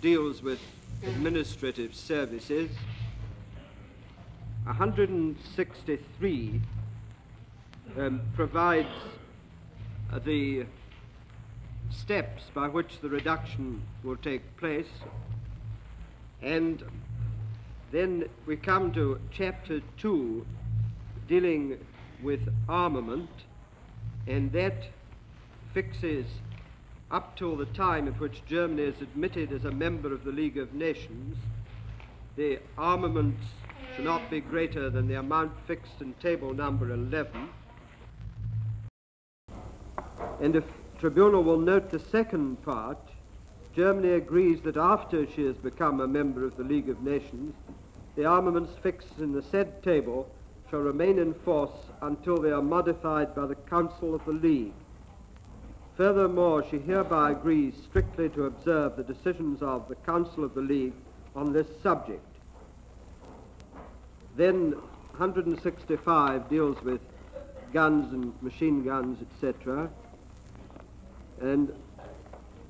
deals with administrative services. 163 um, provides the steps by which the reduction will take place. And then we come to chapter 2 dealing with armament, and that fixes up till the time at which Germany is admitted as a member of the League of Nations, the armaments shall not be greater than the amount fixed in table number 11. And if tribunal will note the second part, Germany agrees that after she has become a member of the League of Nations, the armaments fixed in the said table shall remain in force until they are modified by the Council of the League. Furthermore, she hereby agrees strictly to observe the decisions of the Council of the League on this subject. Then 165 deals with guns and machine guns, etc and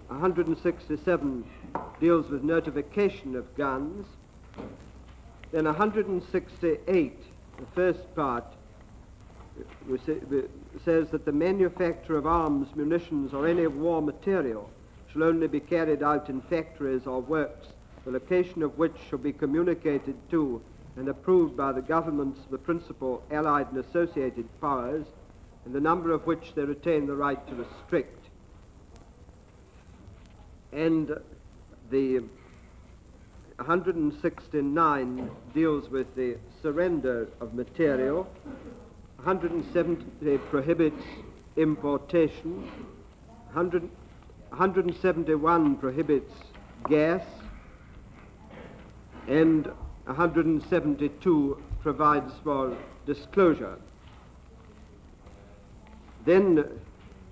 167 deals with notification of guns. Then 168, the first part, says that the manufacture of arms, munitions, or any war material shall only be carried out in factories or works, the location of which shall be communicated to and approved by the governments of the principal allied and associated powers, and the number of which they retain the right to restrict. And the 169 deals with the surrender of material. 170 prohibits importation. 100, 171 prohibits gas. And 172 provides for disclosure. Then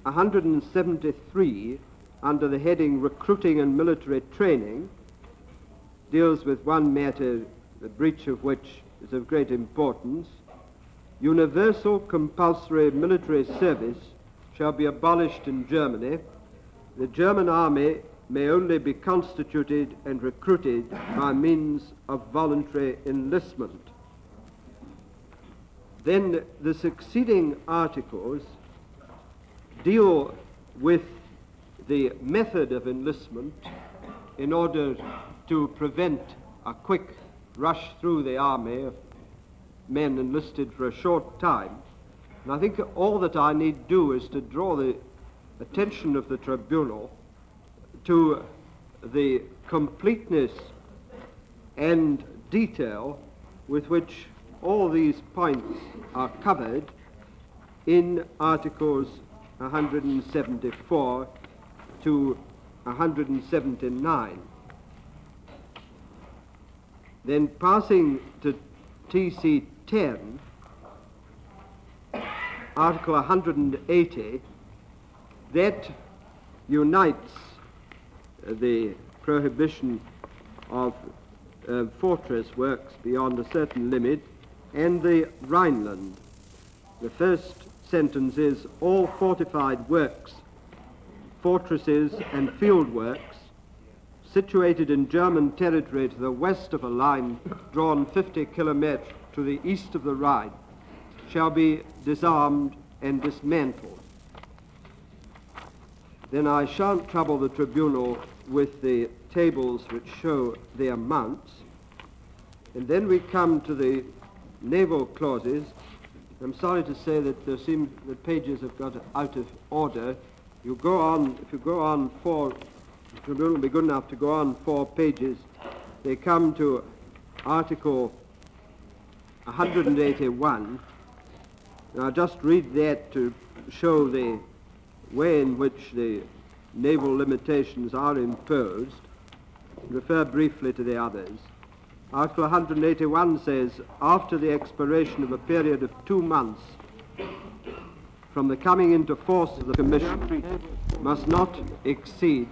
173, under the heading Recruiting and Military Training, deals with one matter, the breach of which is of great importance. Universal compulsory military service shall be abolished in Germany. The German army may only be constituted and recruited by means of voluntary enlistment. Then the succeeding articles deal with the method of enlistment in order to prevent a quick rush through the army of men enlisted for a short time. And I think all that I need do is to draw the attention of the tribunal to the completeness and detail with which all these points are covered in Articles 174 to 179. Then passing to TC 10, Article 180, that unites the prohibition of uh, fortress works beyond a certain limit and the Rhineland. The first sentence is all fortified works, fortresses and field works situated in German territory to the west of a line drawn 50 kilometres to the east of the Rhine shall be disarmed and dismantled. Then I shan't trouble the tribunal with the tables which show the amounts. And then we come to the naval clauses. I'm sorry to say that there seems that pages have got out of order. You go on, if you go on four, the tribunal will be good enough to go on four pages. They come to Article 181. And I'll just read that to show the way in which the naval limitations are imposed. Refer briefly to the others. Article 181 says, after the expiration of a period of two months from the coming into force of the Commission, must not exceed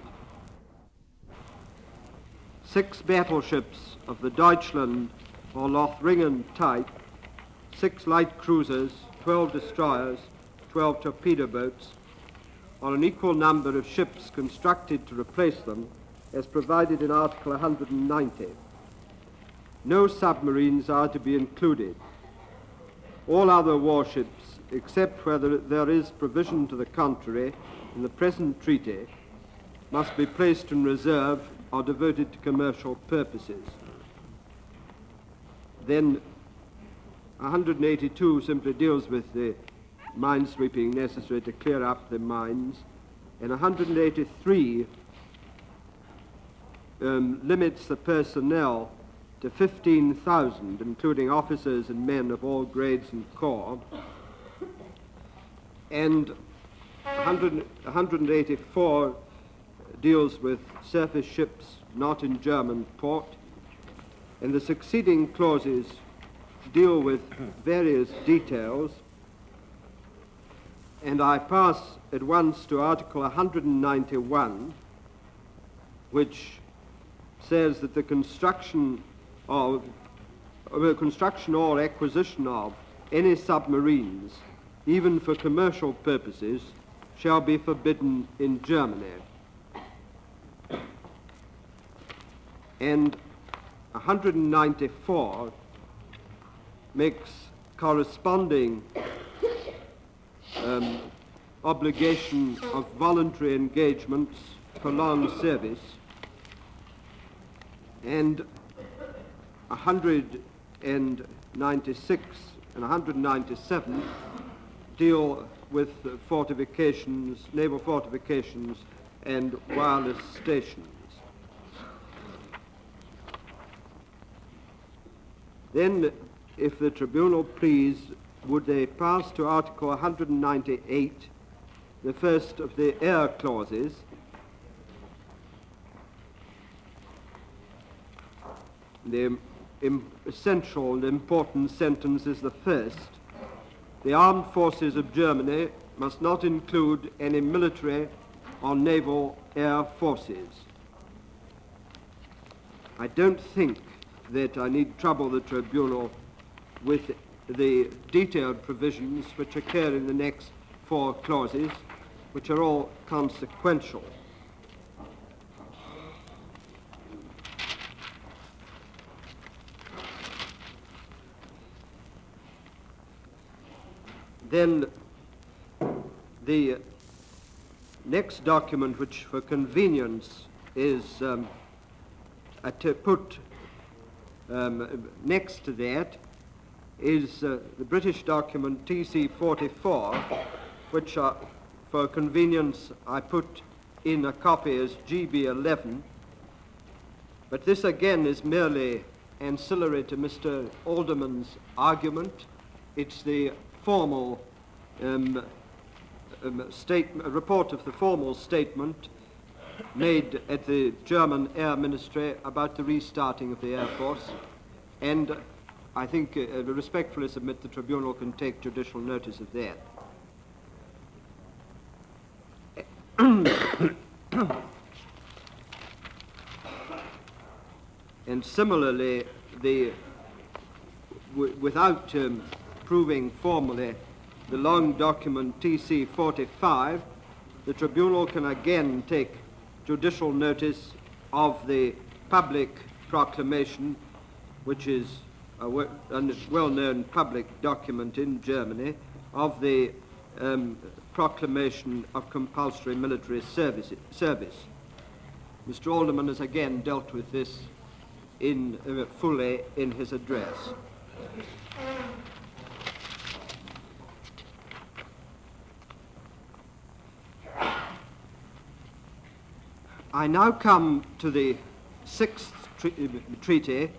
six battleships of the Deutschland or Lothringen type, six light cruisers, 12 destroyers, 12 torpedo boats, or an equal number of ships constructed to replace them as provided in Article 190. No submarines are to be included. All other warships, except where there is provision to the contrary in the present treaty, must be placed in reserve or devoted to commercial purposes. Then 182 simply deals with the mine sweeping necessary to clear up the mines. And 183 um, limits the personnel to 15,000, including officers and men of all grades and corps. And 100, 184 deals with surface ships not in German port. And the succeeding clauses deal with various details and I pass at once to Article 191, which says that the construction of uh, construction or acquisition of any submarines, even for commercial purposes, shall be forbidden in Germany. And 194 makes corresponding um, obligation of voluntary engagements for long service and 196 and 197 deal with fortifications, naval fortifications and wireless stations. Then, if the tribunal please, would they pass to Article 198, the first of the air clauses, the essential important sentence is the first. The armed forces of Germany must not include any military or naval air forces. I don't think that I need trouble the tribunal with the detailed provisions which occur in the next four clauses, which are all consequential. Then the next document, which for convenience is um, uh, to put um, next to that, is uh, the British document TC 44, which uh, for convenience I put in a copy as GB 11. But this again is merely ancillary to Mr. Alderman's argument. It's the formal um, um, statement, a report of the formal statement made at the German Air Ministry about the restarting of the Air Force. And I think, uh, respectfully submit, the tribunal can take judicial notice of that. and similarly, the, without um, proving formally the long document TC 45, the tribunal can again take judicial notice of the public proclamation, which is a a well-known public document in Germany, of the um, proclamation of compulsory military service. service. Mr. Alderman has again dealt with this in, uh, fully in his address. I now come to the sixth tre- treaty,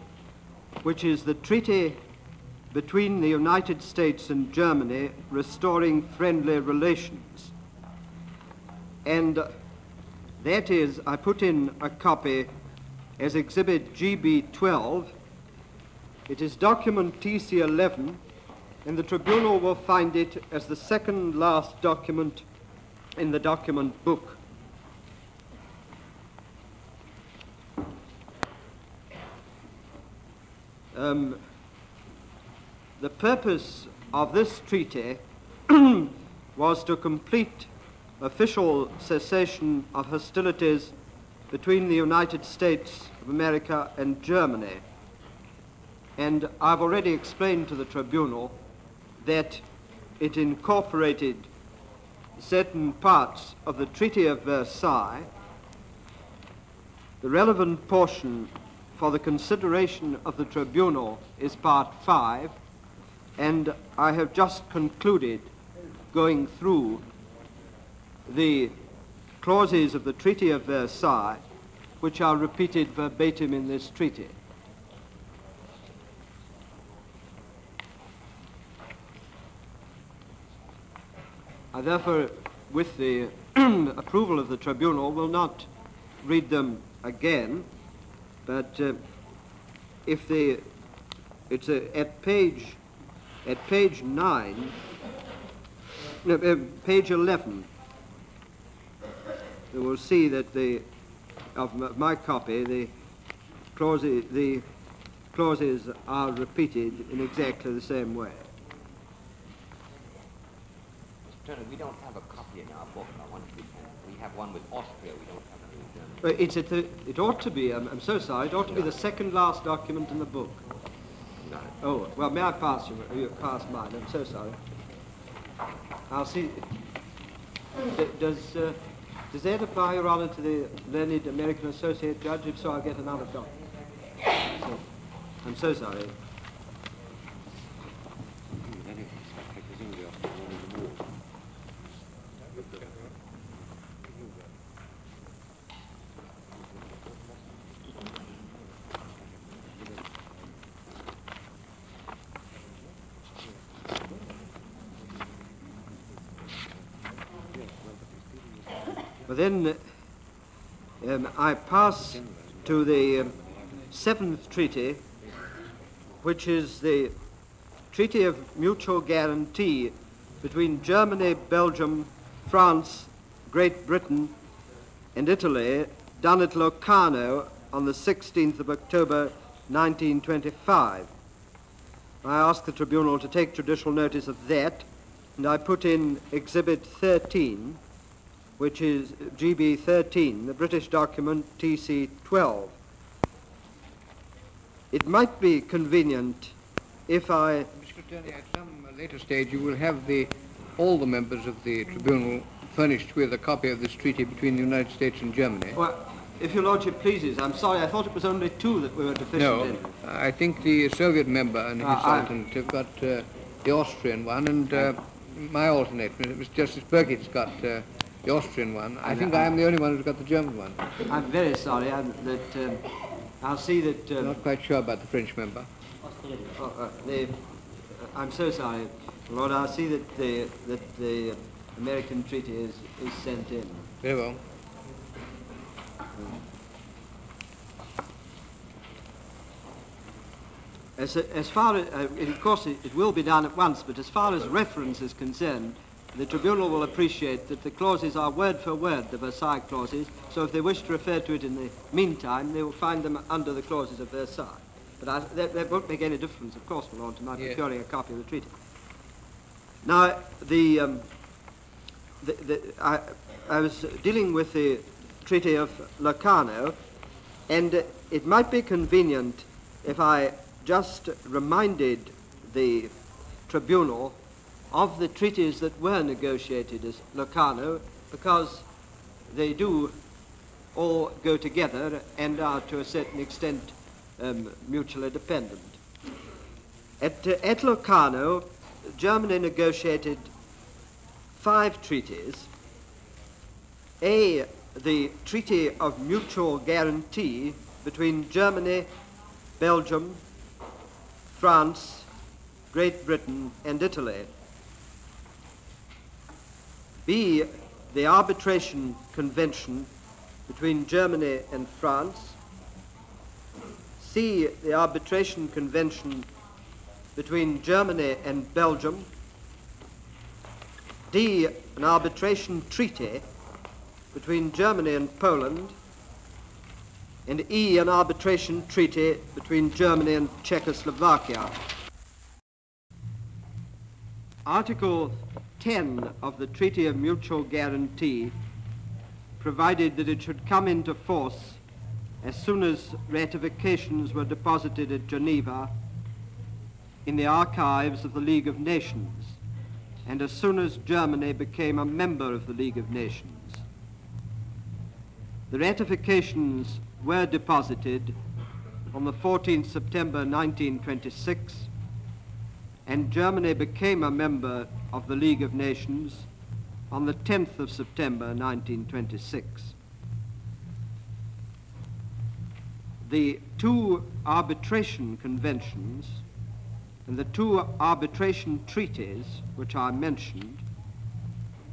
which is the treaty between the United States and Germany restoring friendly relations. And that is, I put in a copy as Exhibit GB 12. It is document TC 11, and the tribunal will find it as the second last document in the document book. Um, the purpose of this treaty was to complete official cessation of hostilities between the United States of America and Germany. And I've already explained to the tribunal that it incorporated certain parts of the Treaty of Versailles. The relevant portion for the consideration of the tribunal is part five, and I have just concluded going through the clauses of the Treaty of Versailles, which are repeated verbatim in this treaty. I therefore, with the approval of the tribunal, will not read them again, but uh, if the, it's uh, at page, at page nine, no, uh, page 11, you will see that the, of my copy, the clauses, the clauses are repeated in exactly the same way. Mr. Turner, we don't have a copy in our book. I wonder if we can. We have one with Austria. We don't have one with Germany. Well, it's at the, it ought to be, I'm, I'm so sorry, it ought to be the second last document in the book. No. Oh, well, may I pass you, you pass mine? I'm so sorry. I'll see. Does, uh, does that apply, Your Honor, to the learned American Associate Judge? If so, I'll get another copy. So, I'm so sorry. But then um, I pass to the um, seventh treaty, which is the Treaty of Mutual Guarantee between Germany, Belgium, France, Great Britain, and Italy, done at Locarno on the 16th of October 1925. I ask the Tribunal to take judicial notice of that, and I put in Exhibit 13, which is GB 13, the British document TC 12. It might be convenient if I Mr. Attorney, at some later stage, you will have the, all the members of the tribunal furnished with a copy of this treaty between the United States and Germany. Well, if your lordship pleases, I'm sorry, I thought it was only two that we were deficient No, in. I think the Soviet member and his Ah, I- alternate have got uh, the Austrian one, and uh, my alternate, Mr. Justice Birkett's got uh, the Austrian one. I think I am the only one who's got the German one. I'm very sorry I'm, that um, I'll see that. Um, Not quite sure about the French member. oh, uh, the, I'm so sorry, Lord. I'll see that the that the American treaty is is sent in. Very well. As, as far as, uh, of course, it, it will be done at once, but as far as reference is concerned, the tribunal will appreciate that the clauses are word for word the Versailles clauses, so if they wish to refer to it in the meantime, they will find them under the clauses of Versailles. But I, that, that won't make any difference, of course, my Lord, to my Yes. procuring a copy of the treaty. Now, the, um, the, the, I, I was dealing with the Treaty of Locarno, and uh, it might be convenient if I just reminded the tribunal of the treaties that were negotiated as Locarno, because they do all go together and are to a certain extent um, mutually dependent. At, uh, at Locarno, Germany negotiated five treaties. A, the Treaty of Mutual Guarantee between Germany, Belgium, France, Great Britain, and Italy. B, the Arbitration Convention between Germany and France. C, the Arbitration Convention between Germany and Belgium. D, an arbitration treaty between Germany and Poland. And E, an arbitration treaty between Germany and Czechoslovakia. Article 10 of the Treaty of Mutual Guarantee provided that it should come into force as soon as ratifications were deposited at Geneva in the archives of the League of Nations and as soon as Germany became a member of the League of Nations. The ratifications were deposited on the 14th September 1926 and Germany became a member of the League of Nations on the 10th of September 1926. The two arbitration conventions and the two arbitration treaties which I mentioned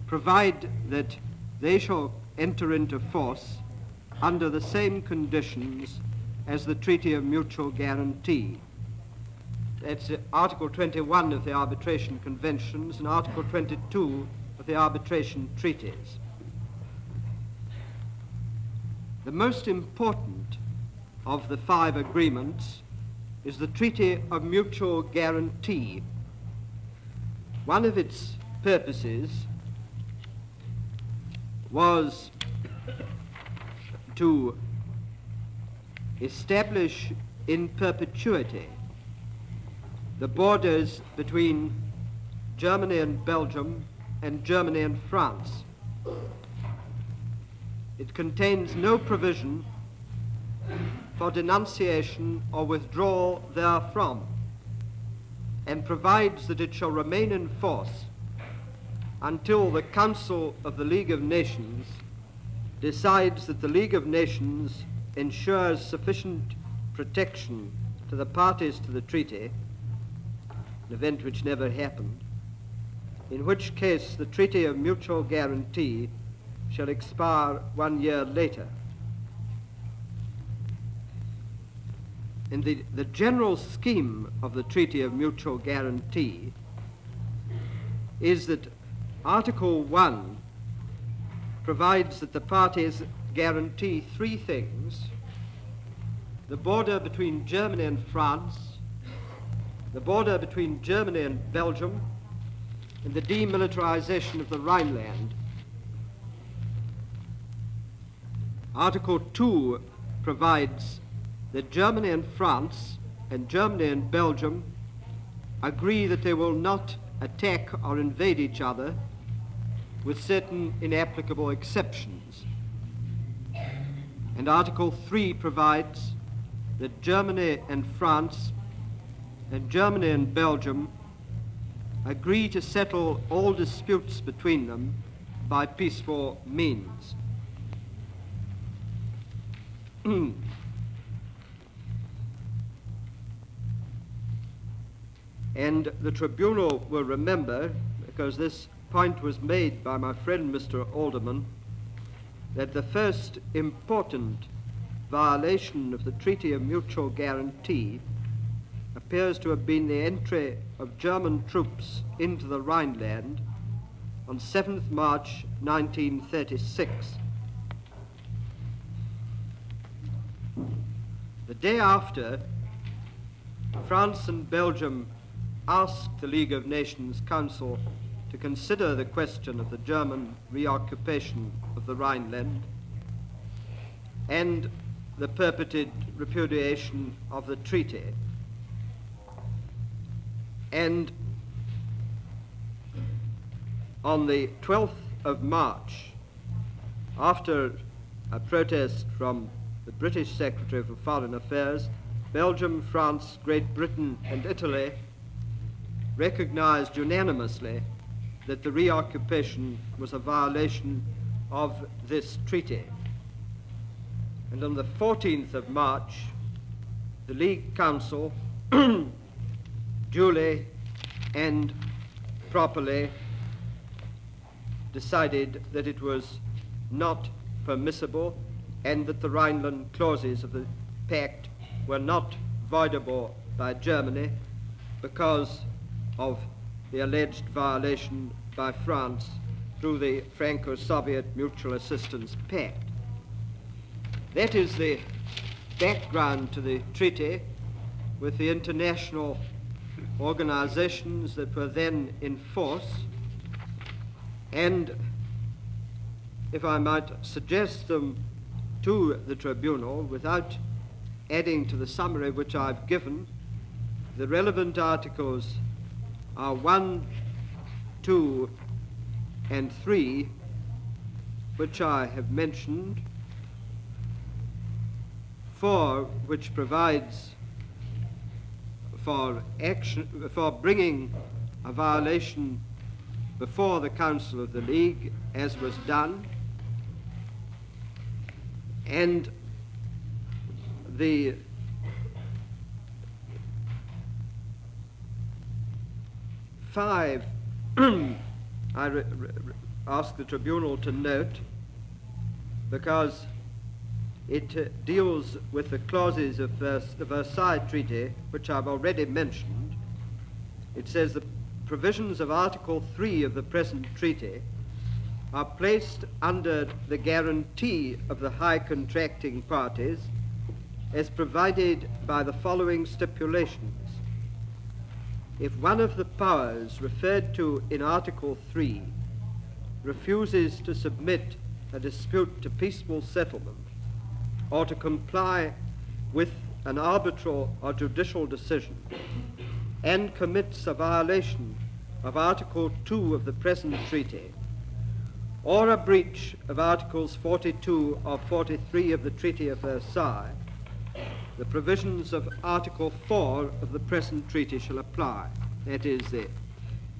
provide that they shall enter into force under the same conditions as the Treaty of Mutual Guarantee. That's Article 21 of the Arbitration Conventions and Article 22 of the Arbitration Treaties. The most important of the five agreements is the Treaty of Mutual Guarantee. One of its purposes was to establish in perpetuity the borders between Germany and Belgium and Germany and France. It contains no provision for denunciation or withdrawal therefrom and provides that it shall remain in force until the Council of the League of Nations decides that the League of Nations ensures sufficient protection to the parties to the treaty, an event which never happened, in which case the Treaty of Mutual Guarantee shall expire one year later. In the, the general scheme of the Treaty of Mutual Guarantee is that Article 1 provides that the parties guarantee three things the border between Germany and France, the border between Germany and Belgium, and the demilitarization of the Rhineland. Article 2 provides that Germany and France and Germany and Belgium agree that they will not attack or invade each other with certain inapplicable exceptions. And Article 3 provides that Germany and France and Germany and Belgium agree to settle all disputes between them by peaceful means. and the tribunal will remember, because this point was made by my friend Mr. Alderman, that the first important violation of the Treaty of Mutual Guarantee appears to have been the entry of German troops into the Rhineland on 7th March 1936. The day after, France and Belgium asked the League of Nations Council to consider the question of the German reoccupation of the Rhineland and the purported repudiation of the treaty. And on the 12th of March, after a protest from the British Secretary for Foreign Affairs, Belgium, France, Great Britain, and Italy recognized unanimously that the reoccupation was a violation of this treaty. And on the 14th of March, the League Council duly and properly decided that it was not permissible and that the Rhineland clauses of the pact were not voidable by Germany because of the alleged violation by France through the Franco-Soviet Mutual Assistance Pact. That is the background to the treaty with the international organizations that were then in force. And if I might suggest them to the tribunal without adding to the summary which I've given, the relevant articles are 1, 2, and 3, which I have mentioned, 4, which provides for action for bringing a violation before the Council of the League, as was done, and the five, I re- re- ask the tribunal to note because it uh, deals with the clauses of the Versailles Treaty, which I've already mentioned. It says the provisions of Article 3 of the present treaty are placed under the guarantee of the high contracting parties as provided by the following stipulations if one of the powers referred to in Article 3 refuses to submit a dispute to peaceful settlement or to comply with an arbitral or judicial decision and commits a violation of Article 2 of the present treaty or a breach of Articles 42 or 43 of the Treaty of Versailles, the provisions of Article 4 of the present treaty shall apply. That is the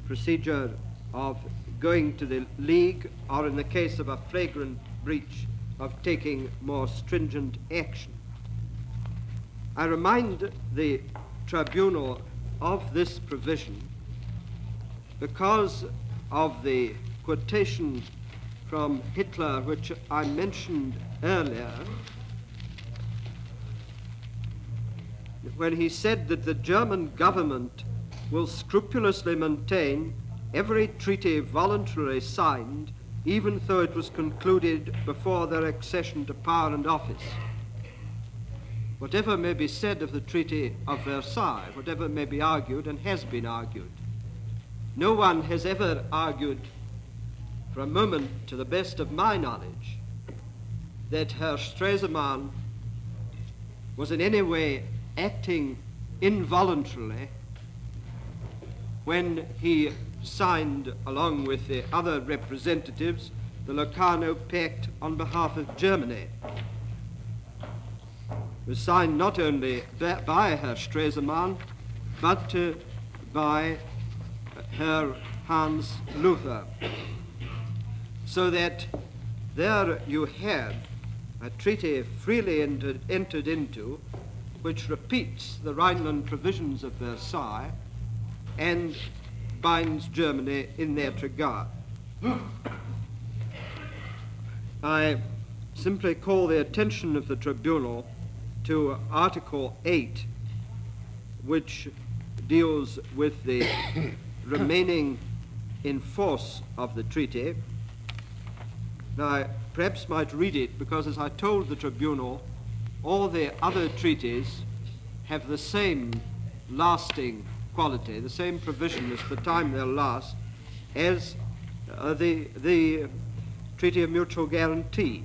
procedure of going to the League, or in the case of a flagrant breach, of taking more stringent action. I remind the tribunal of this provision because of the quotation from Hitler, which I mentioned earlier, when he said that the German government will scrupulously maintain every treaty voluntarily signed, even though it was concluded before their accession to power and office. Whatever may be said of the Treaty of Versailles, whatever may be argued and has been argued, no one has ever argued for a moment, to the best of my knowledge, that Herr Stresemann was in any way acting involuntarily when he signed, along with the other representatives, the Locarno Pact on behalf of Germany. It was signed not only by Herr Stresemann, but uh, by Herr Hans Luther. So that there you had a treaty freely entered, entered into which repeats the Rhineland provisions of Versailles and binds Germany in that regard. I simply call the attention of the tribunal to Article 8, which deals with the remaining in force of the treaty. Now, I perhaps might read it because, as I told the tribunal, all the other treaties have the same lasting quality, the same provision as the time they'll last, as uh, the, the Treaty of Mutual Guarantee.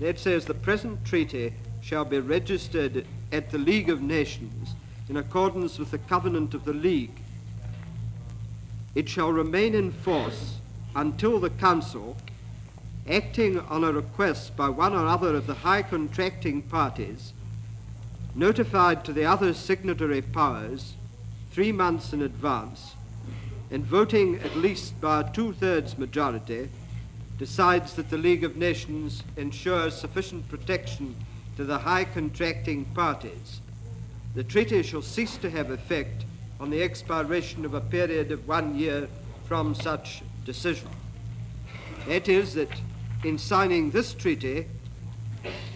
It says the present treaty shall be registered at the League of Nations in accordance with the covenant of the League. It shall remain in force until the Council, acting on a request by one or other of the high contracting parties, notified to the other signatory powers three months in advance, and voting at least by a two thirds majority, decides that the League of Nations ensures sufficient protection to the high contracting parties, the treaty shall cease to have effect on the expiration of a period of one year from such decision. That is, that in signing this treaty,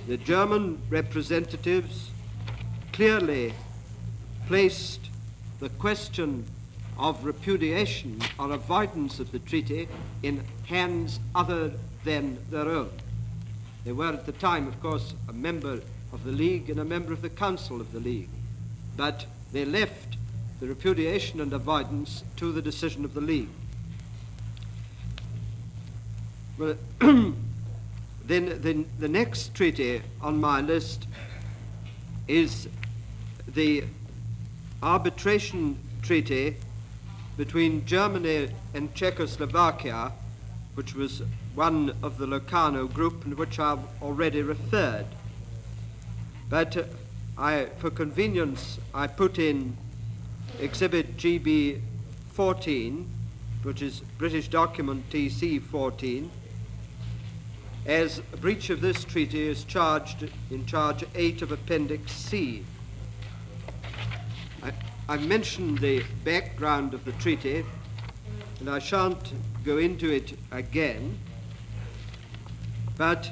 the German representatives clearly placed the question of repudiation or avoidance of the treaty in hands other than their own. They were at the time, of course, a member of the League and a member of the Council of the League, but they left the repudiation and avoidance to the decision of the League. Well, then, then the next treaty on my list is the arbitration treaty between Germany and Czechoslovakia, which was one of the Locarno group and which I've already referred. But uh, I, for convenience, I put in Exhibit GB 14, which is British document TC 14, as breach of this treaty is charged in charge 8 of Appendix C. I, mentioned the background of the treaty, and I shan't go into it again, but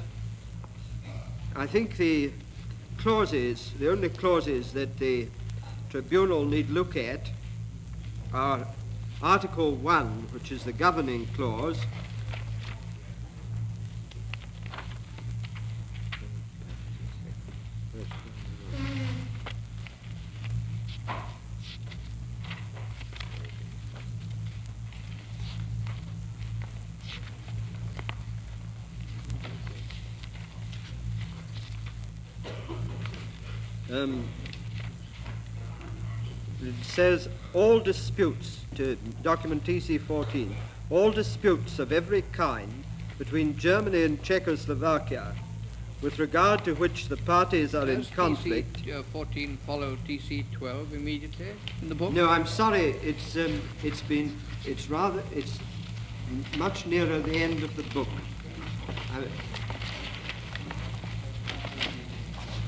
I think the clauses, the only clauses that the tribunal need look at are Article 1, which is the governing clause, um, it says all disputes, to document TC 14, all disputes of every kind between Germany and Czechoslovakia with regard to which the parties are Does in conflict. TC uh, 14 follow TC 12 immediately in the book? No, I'm sorry, it's, um, it's been, it's rather, it's m- much nearer the end of the book.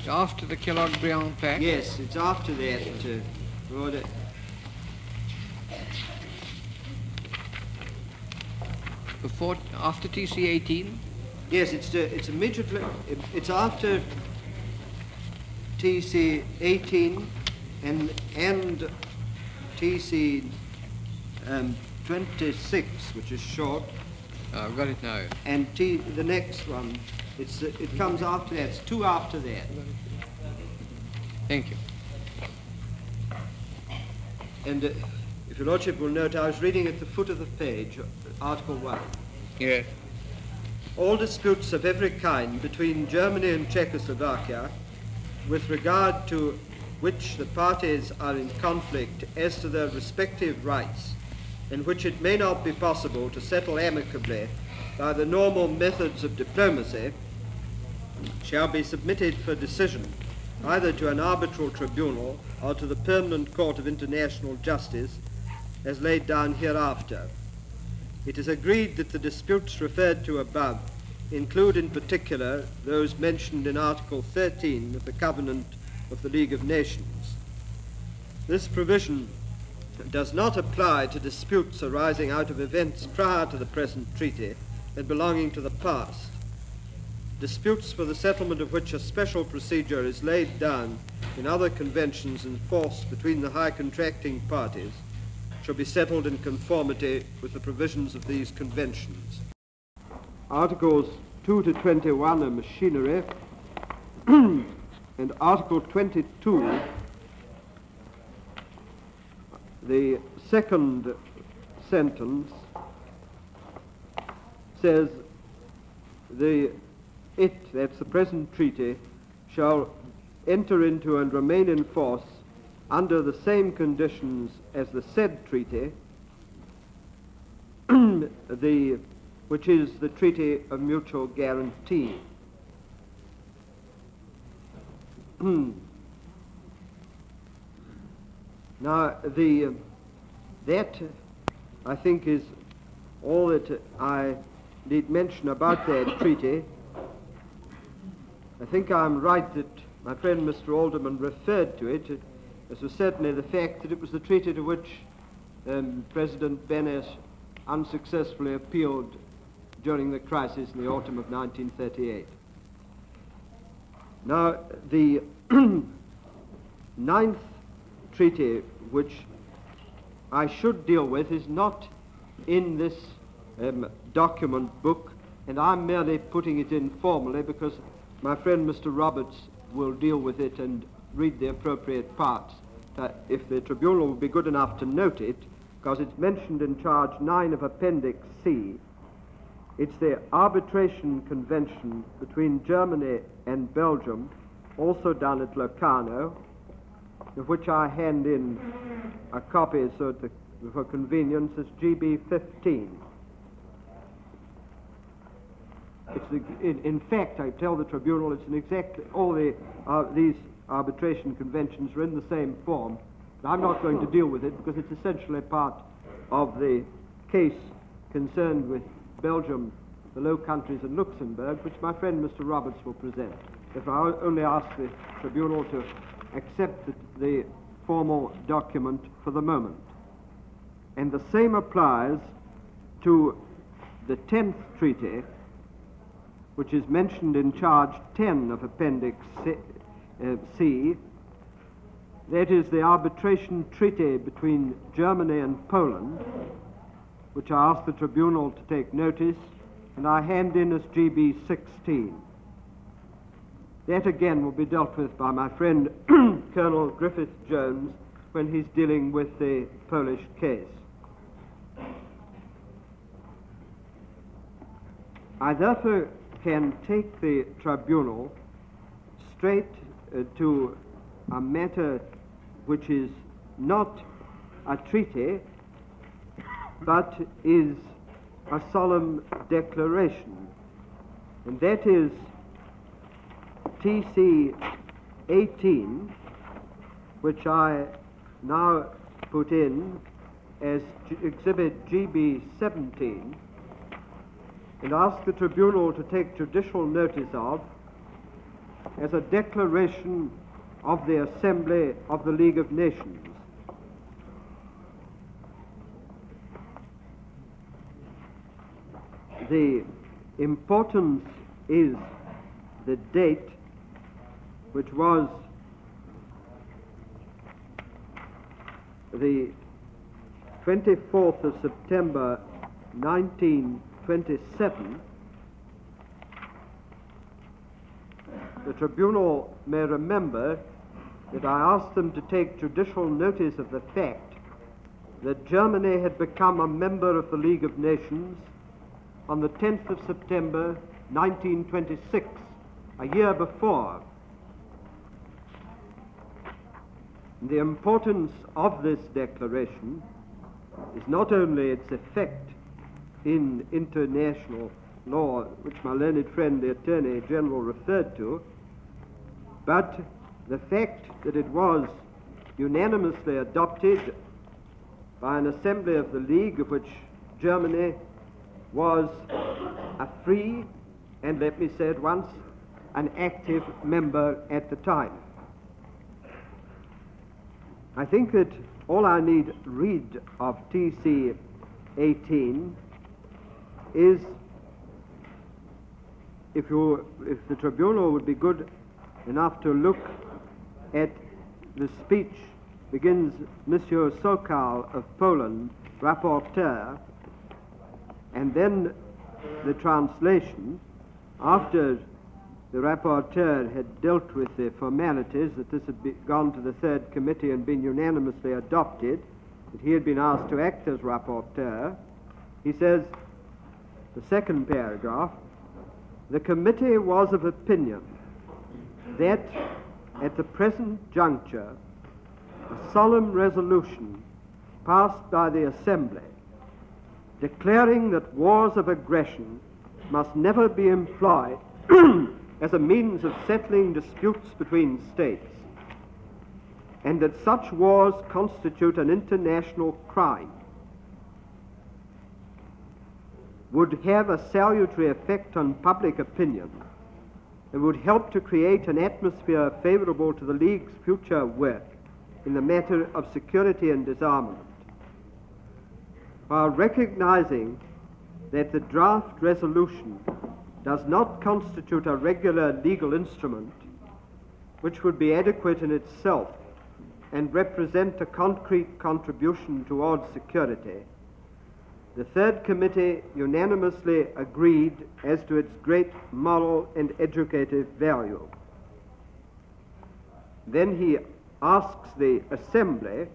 Uh, After the Kellogg-Briand Pact? yes, it's after that. Uh, Lord, uh, Before, after TC 18? Yes, it's, uh, it's immediately, it- it's after TC 18 and, and TC um, 26, which is short, Oh, I've got it now. and T, the next one, it's, uh, it comes after that, it's two after that. Thank you. And uh, if your Lordship will note, I was reading at the foot of the page, uh, Article 1. Yes. All disputes of every kind between Germany and Czechoslovakia, with regard to which the parties are in conflict as to their respective rights, and which it may not be possible to settle amicably by the normal methods of diplomacy, shall be submitted for decision either to an arbitral tribunal or to the Permanent Court of International Justice, as laid down hereafter. It is agreed that the disputes referred to above include in particular those mentioned in Article 13 of the Covenant of the League of Nations. This provision does not apply to disputes arising out of events prior to the present treaty and belonging to the past. Disputes for the settlement of which a special procedure is laid down in other conventions in force between the high contracting parties shall be settled in conformity with the provisions of these conventions. Articles 2 to 21 are machinery, and Article 22, the second sentence says the it, that's the present treaty, shall enter into and remain in force under the same conditions as the said treaty, the, which is the Treaty of Mutual Guarantee. now, the, that, I think, is all that I need mention about that treaty. I think I'm right that my friend Mr. Alderman referred to it. This was certainly the fact that it was the treaty to which um, President Benes unsuccessfully appealed during the crisis in the autumn of 1938. Now, the ninth treaty which I should deal with is not in this um, document book, and I'm merely putting it in formally because my friend Mr. Roberts will deal with it and read the appropriate parts. Uh, if the tribunal will be good enough to note it, because it's mentioned in charge 9 of Appendix C. It's the arbitration convention between Germany and Belgium, also done at Locarno, of which I hand in a copy so that for convenience as GB 15. It's the, in, in, fact, I tell the tribunal it's an exactly all the uh, these arbitration conventions are in the same form. But I'm not going to deal with it because it's essentially part of the case concerned with Belgium, the Low Countries, and Luxembourg, which my friend Mr. Roberts will present. If I only ask the tribunal to accept the, the formal document for the moment. And the same applies to the 10th treaty, which is mentioned in charge 10 of Appendix C, uh, C. That is the arbitration treaty between Germany and Poland, which I ask the tribunal to take notice, and I hand in as GB 16. That again will be dealt with by my friend Colonel Griffith Jones when he's dealing with the Polish case. I therefore can take the tribunal straight uh, to a matter which is not a treaty but is a solemn declaration, and that is TC 18, which I now put in as Exhibit GB 17, and ask the Tribunal to take judicial notice of as a declaration of the Assembly of the League of Nations. The importance is the date which was the 24th of September 1927, the tribunal may remember that I asked them to take judicial notice of the fact that Germany had become a member of the League of Nations on the 10th of September 1926, a year before. The importance of this declaration is not only its effect in international law, which my learned friend, the Attorney General, referred to, but the fact that it was unanimously adopted by an assembly of the League of which Germany was a free, and let me say at once, an active member at the time. I think that all I need read of TC 18 is if you if the tribunal would be good enough to look at the speech begins Monsieur Sokal of Poland, rapporteur, and then the translation after the rapporteur had dealt with the formalities that this had be, gone to the third committee and been unanimously adopted, that he had been asked to act as rapporteur, he says, the second paragraph, the committee was of opinion that at the present juncture, a solemn resolution passed by the Assembly declaring that wars of aggression must never be employed as a means of settling disputes between states, and that such wars constitute an international crime, would have a salutary effect on public opinion and would help to create an atmosphere favorable to the League's future work in the matter of security and disarmament. While recognizing that the draft resolution does not constitute a regular legal instrument which would be adequate in itself and represent a concrete contribution towards security, the Third Committee unanimously agreed as to its great moral and educative value. Then he asks the Assembly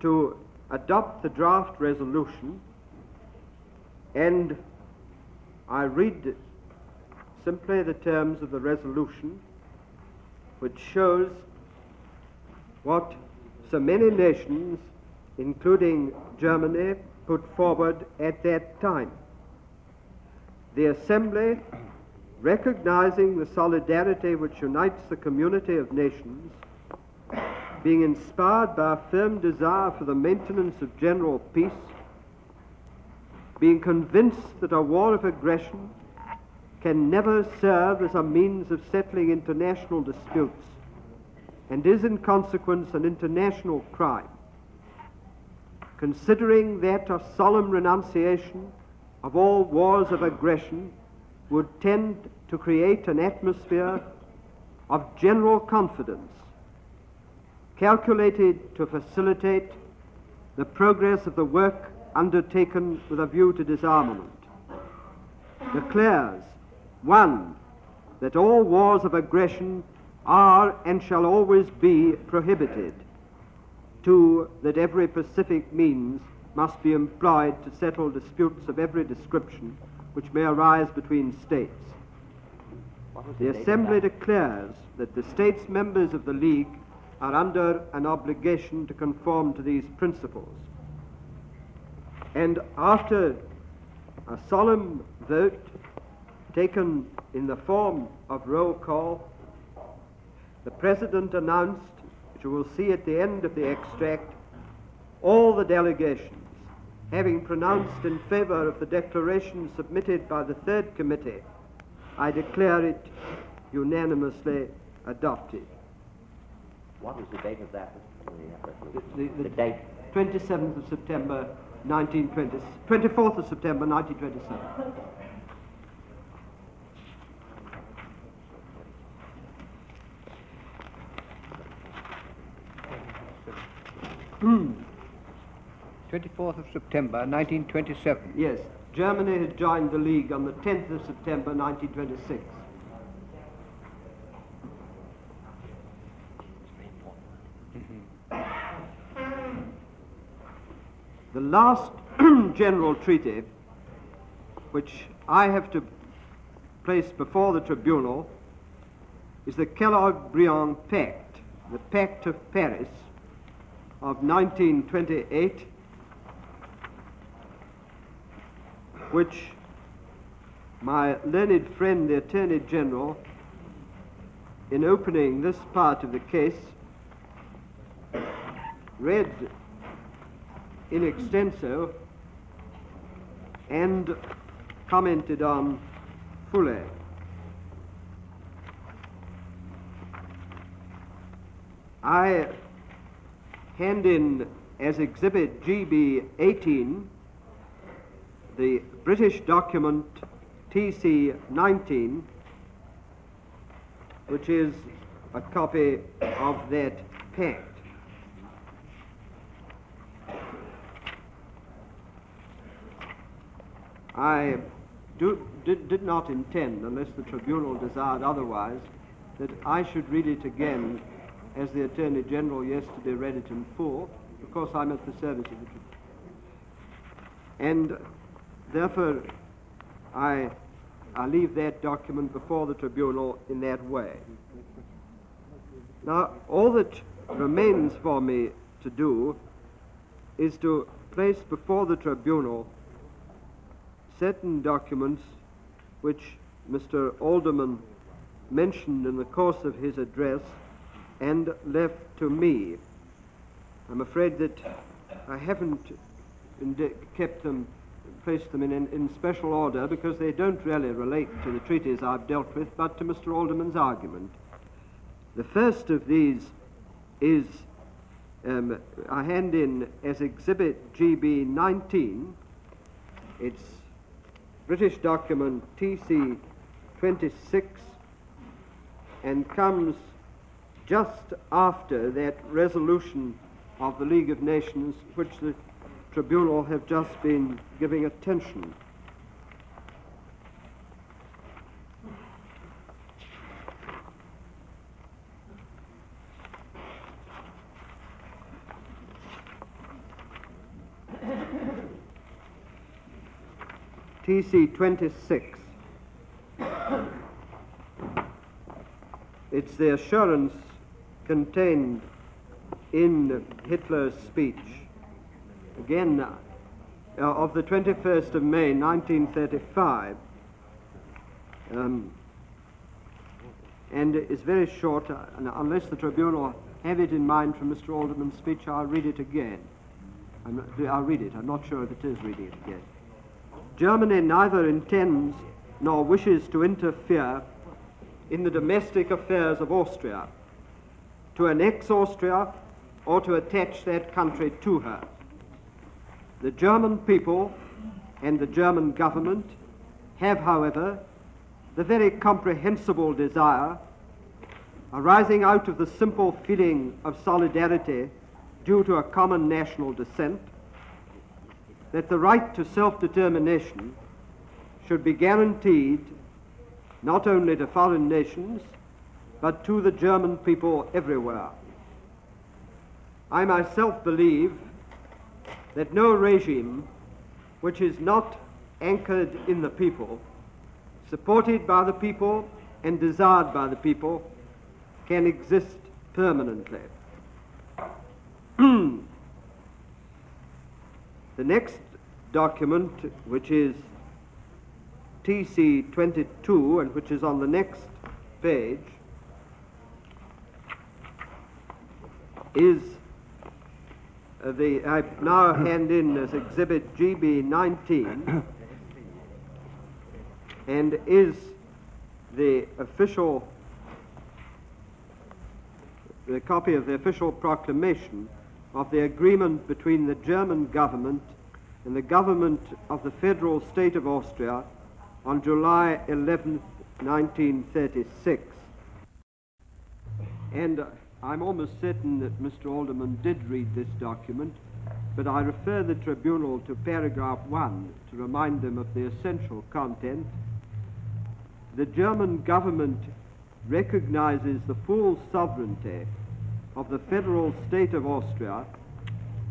to adopt the draft resolution and I read simply the terms of the resolution, which shows what so many nations, including Germany, put forward at that time. The Assembly, recognizing the solidarity which unites the community of nations, being inspired by a firm desire for the maintenance of general peace, being convinced that a war of aggression can never serve as a means of settling international disputes and is in consequence an international crime. Considering that a solemn renunciation of all wars of aggression would tend to create an atmosphere of general confidence calculated to facilitate the progress of the work undertaken with a view to disarmament, declares, one, that all wars of aggression are and shall always be prohibited, two, that every pacific means must be employed to settle disputes of every description which may arise between states. The Assembly declares that the states members of the League are under an obligation to conform to these principles. And after a solemn vote taken in the form of roll call, the President announced, you will see at the end of the extract, all the delegations having pronounced in favor of the declaration submitted by the Third Committee, I declare it unanimously adopted. What was the date of that? The, the, The date? 27th of September 1920, 24th of September 1927. Hmm. 24th of September, 1927. Yes, Germany had joined the League on the 10th of September 1926. The last general treaty which I have to place before the tribunal is the Kellogg-Briand Pact, the Pact of Paris of 1928, which my learned friend, the Attorney General, in opening this part of the case, read in extenso and commented on fully. I hand in as Exhibit GB 18 the British document TC 19, which is a copy of that pact. I do, did, did not intend, unless the tribunal desired otherwise, that I should read it again as the Attorney General yesterday read it in full. Of course, I'm at the service of the tribunal. And therefore, I, I leave that document before the tribunal in that way. Now, all that remains for me to do is to place before the tribunal certain documents which Mr. Alderman mentioned in the course of his address and left to me. I'm afraid that I haven't kept them, placed them in, in, in, special order because they don't really relate to the treaties I've dealt with, but to Mr. Alderman's argument. The first of these is um, I hand in as Exhibit GB 19. It's British document TC 26 and comes just after that resolution of the League of Nations which the tribunal have just been giving attention. TC 26. It's the assurance contained in Hitler's speech, again, uh, of the 21st of May 1935. Um, and it's very short, uh, unless the tribunal have it in mind from Mr. Alderman's speech, I'll read it again. Not, I'll read it. I'm not sure if it is reading it again. Germany neither intends nor wishes to interfere in the domestic affairs of Austria, to annex Austria, or to attach that country to her. The German people and the German government have, however, the very comprehensible desire arising out of the simple feeling of solidarity due to a common national descent that the right to self-determination should be guaranteed not only to foreign nations, but to the German people everywhere. I myself believe that no regime which is not anchored in the people, supported by the people, and desired by the people, can exist permanently. Hmm. The next document, which is TC 22 and which is on the next page, is uh, the, I now hand in as Exhibit GB 19 and is the official, the copy of the official proclamation of the agreement between the German government and the government of the federal state of Austria on July 11, 1936. And I'm almost certain that Mr. Alderman did read this document, but I refer the tribunal to paragraph 1 to remind them of the essential content. The German government recognizes the full sovereignty of the federal state of Austria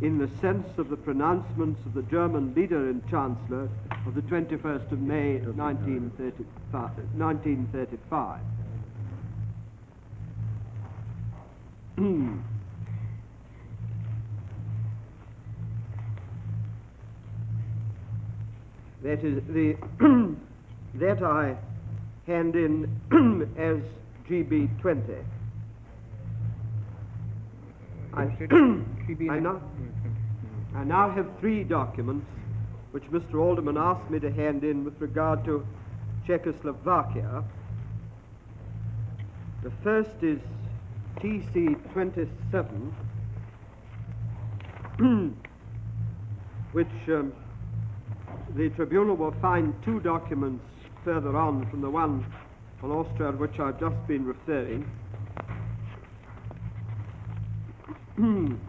in the sense of the pronouncements of the German leader and chancellor of the 21st of May 1935. 1935. Hmm. that is the that I hand in as GB 20. I, I, now, I now have three documents which Mr. Alderman asked me to hand in with regard to Czechoslovakia. The first is TC 27, which um, the tribunal will find two documents further on from the one on Austria which I've just been referring.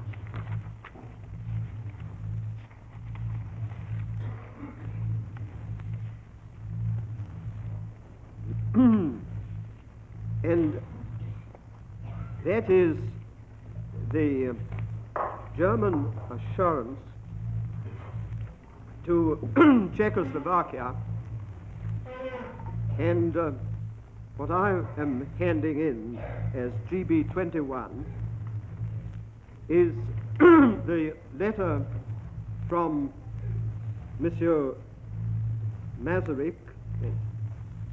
and that is the German assurance to Czechoslovakia. And uh, what I am handing in as GB 21 is the letter from Monsieur Masaryk,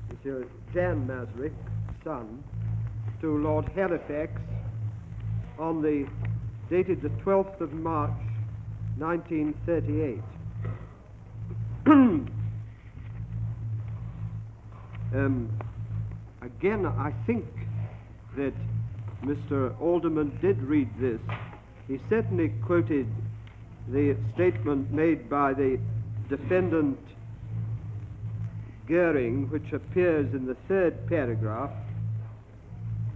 Monsieur Jan Masaryk, son, to Lord Halifax on the dated the 12th of March 1938. um, again, I think that Mr. Alderman did read this. He certainly quoted the statement made by the defendant Goering, which appears in the third paragraph.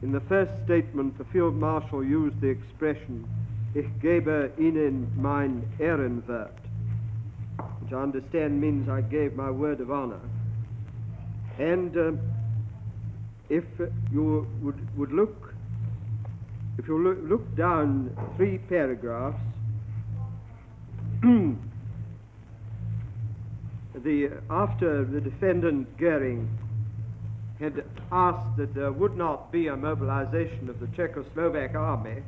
In the first statement, the field marshal used the expression, Ich gebe Ihnen mein Ehrenwort, which I understand means I gave my word of honor. And uh, if you would, would look, if you look, look down three paragraphs, the, after the defendant Goering had asked that there would not be a mobilization of the Czechoslovak army,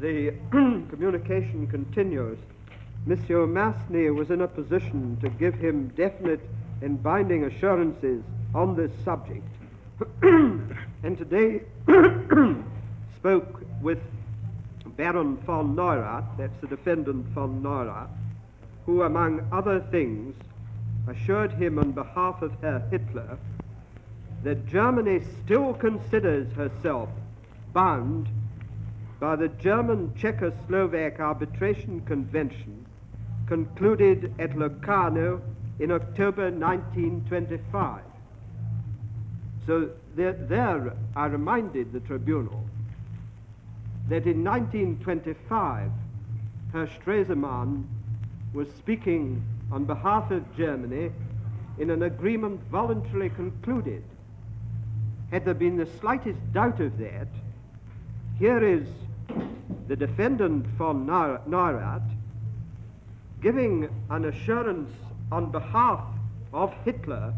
the communication continues. Monsieur Mastny was in a position to give him definite and binding assurances on this subject, and today spoke with Baron von Neurath, that's the defendant von Neurath, who, among other things, assured him on behalf of Herr Hitler that Germany still considers herself bound by the German Czechoslovak Arbitration Convention concluded at Locarno in October 1925. So there, there I reminded the tribunal that in 1925 Herr Stresemann was speaking on behalf of Germany in an agreement voluntarily concluded. Had there been the slightest doubt of that, here is the defendant von Neurath giving an assurance on behalf of Hitler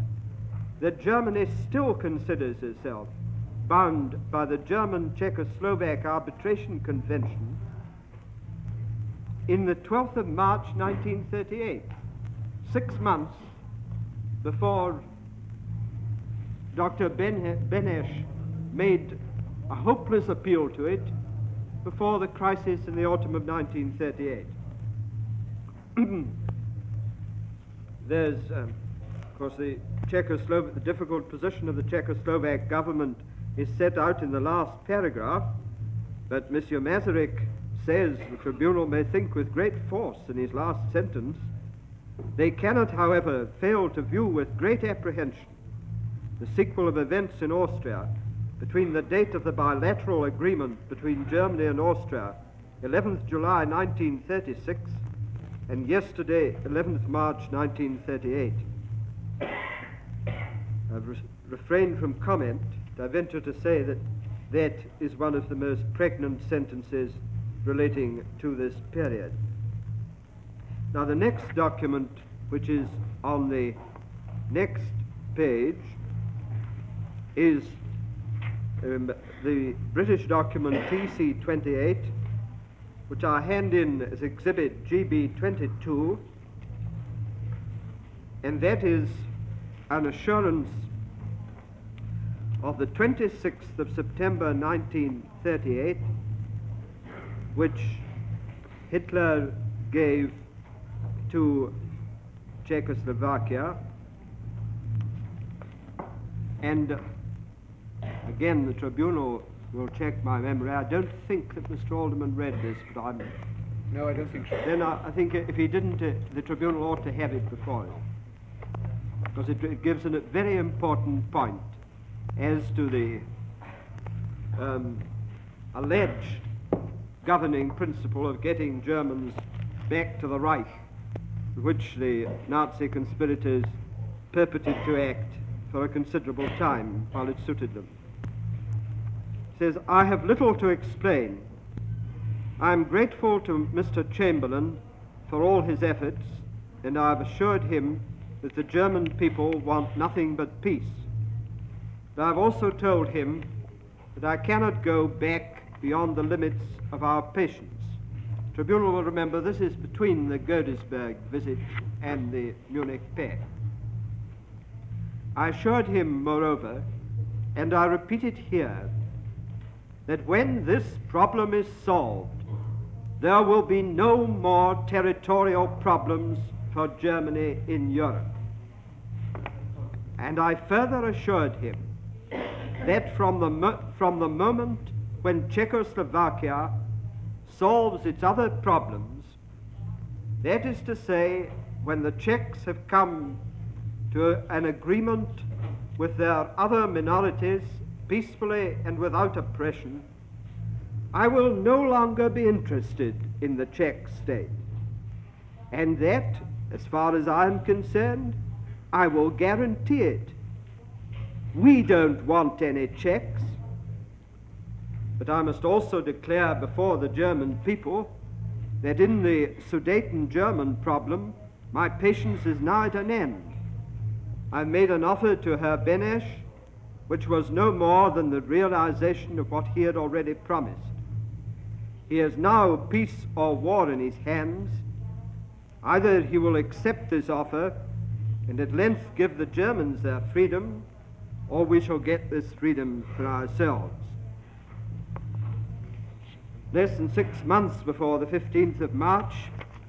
that Germany still considers herself bound by the German Czechoslovak Arbitration Convention in the 12th of March 1938, six months before Dr. Benes made a hopeless appeal to it before the crisis in the autumn of 1938. There's, um, of course, the Czechoslovak, the difficult position of the Czechoslovak government is set out in the last paragraph, but Monsieur Masaryk says the tribunal may think with great force in his last sentence, they cannot, however, fail to view with great apprehension the sequel of events in Austria between the date of the bilateral agreement between Germany and Austria, 11th July 1936, and yesterday, 11th March 1938. I've re- refrained from comment. I venture to say that that is one of the most pregnant sentences relating to this period. Now, the next document, which is on the next page, is um, the British document TC 28, which I hand in as Exhibit GB 22, and that is an assurance of the 26th of September 1938, which Hitler gave to Czechoslovakia. And again, the tribunal will check my memory. I don't think that Mr. Alderman read this, but I'm. No, I don't think so. Then I, I think if he didn't, uh, the tribunal ought to have it before him. Because it, it gives a very important point as to the um, alleged governing principle of getting Germans back to the Reich, which the Nazi conspirators purported to act for a considerable time while it suited them. Says, I have little to explain. I am grateful to Mr. Chamberlain for all his efforts, and I have assured him that the German people want nothing but peace. But I have also told him that I cannot go back beyond the limits of our patience. Tribunal will remember this is between the Godesberg visit and the Munich Pact. I assured him, moreover, and I repeat it here, that when this problem is solved, there will be no more territorial problems for Germany in Europe. And I further assured him that from the, from the moment when Czechoslovakia solves its other problems, that is to say, when the Czechs have come to an agreement with their other minorities peacefully and without oppression, I will no longer be interested in the Czech state. And that, as far as I am concerned, I will guarantee it. We don't want any Czechs. But I must also declare before the German people that in the Sudeten German problem, my patience is now at an end. I made an offer to Herr Benes, which was no more than the realization of what he had already promised. He has now peace or war in his hands. Either he will accept this offer and at length give the Germans their freedom, or we shall get this freedom for ourselves. Less than six months before the 15th of March,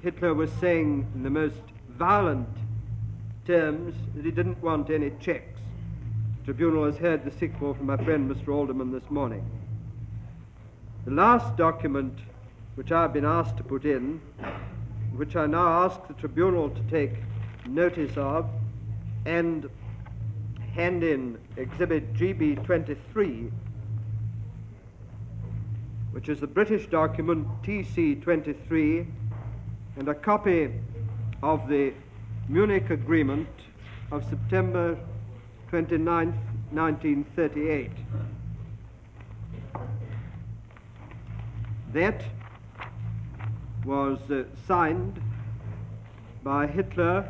Hitler was saying in the most violent terms that he didn't want any Czechs. The tribunal has heard the sequel from my friend Mr. Alderman this morning. The last document which I have been asked to put in, which I now ask the tribunal to take notice of and hand in Exhibit GB 23, which is the British document TC 23 and a copy of the Munich Agreement of September 29, 1938. That was uh, signed by Hitler,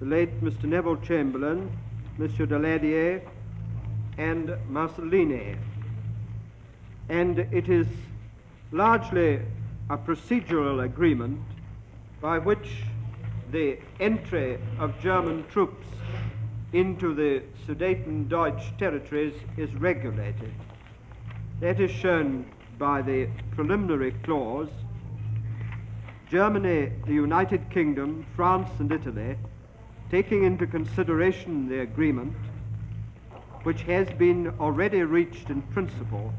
the late Mr. Neville Chamberlain, Monsieur Daladier, and Mussolini. And it is largely a procedural agreement by which the entry of German troops into the Sudeten Deutsch territories is regulated. That is shown by the preliminary clause. Germany, the United Kingdom, France, and Italy, taking into consideration the agreement, which has been already reached in principle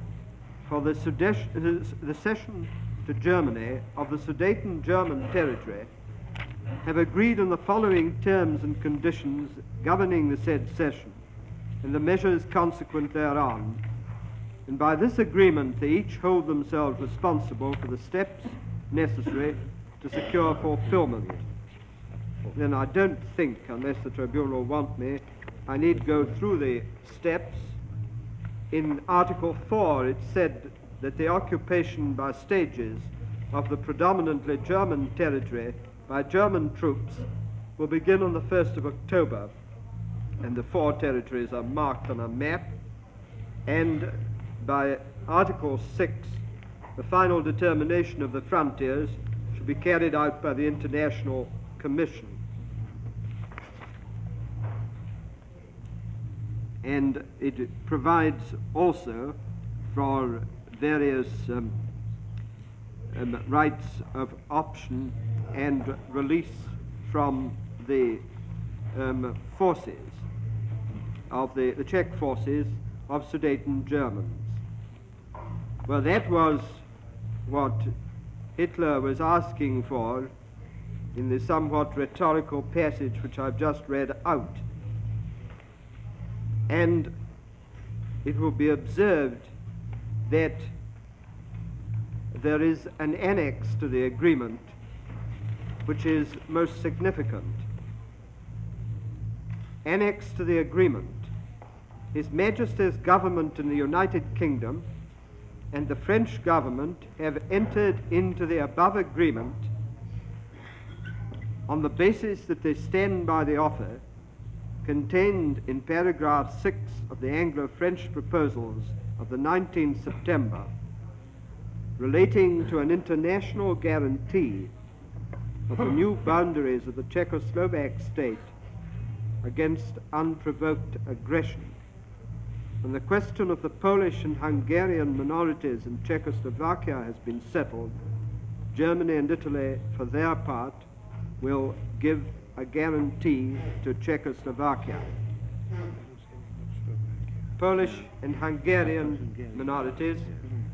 for the, the cession to Germany of the Sudeten German territory, have agreed on the following terms and conditions governing the said cession. and the measures consequent thereon. And by this agreement, they each hold themselves responsible for the steps necessary to secure fulfillment. Then I don't think, unless the tribunal want me, I need go through the steps. In Article 4, it said that the occupation by stages of the predominantly German territory by German troops will begin on the 1st of October, and the four territories are marked on a map, and by Article 6, the final determination of the frontiers should be carried out by the International Commission. And it provides also for various um, um, rights of option and release from the um, forces of the, the Czech forces of Sudeten Germans. Well, that was what Hitler was asking for in the somewhat rhetorical passage which I've just read out. And it will be observed that there is an annex to the agreement which is most significant. Annex to the agreement His Majesty's government in the United Kingdom and the French government have entered into the above agreement on the basis that they stand by the offer contained in paragraph 6 of the Anglo-French proposals of the 19th September relating to an international guarantee of the new boundaries of the Czechoslovak state against unprovoked aggression. When the question of the Polish and Hungarian minorities in Czechoslovakia has been settled, Germany and Italy, for their part, will give a guarantee to Czechoslovakia. Polish and Hungarian minorities,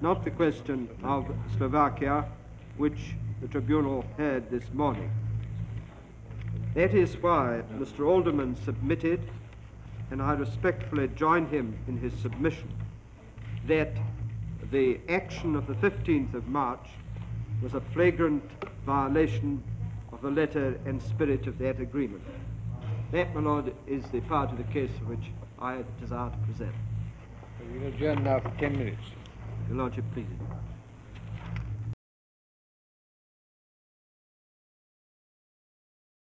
not the question of Slovakia, which the tribunal heard this morning. That is why Mr. Alderman submitted and I respectfully join him in his submission that the action of the 15th of March was a flagrant violation of the letter and spirit of that agreement. That, my Lord, is the part of the case which I desire to present. We will adjourn now for ten minutes. Your Lordship, please.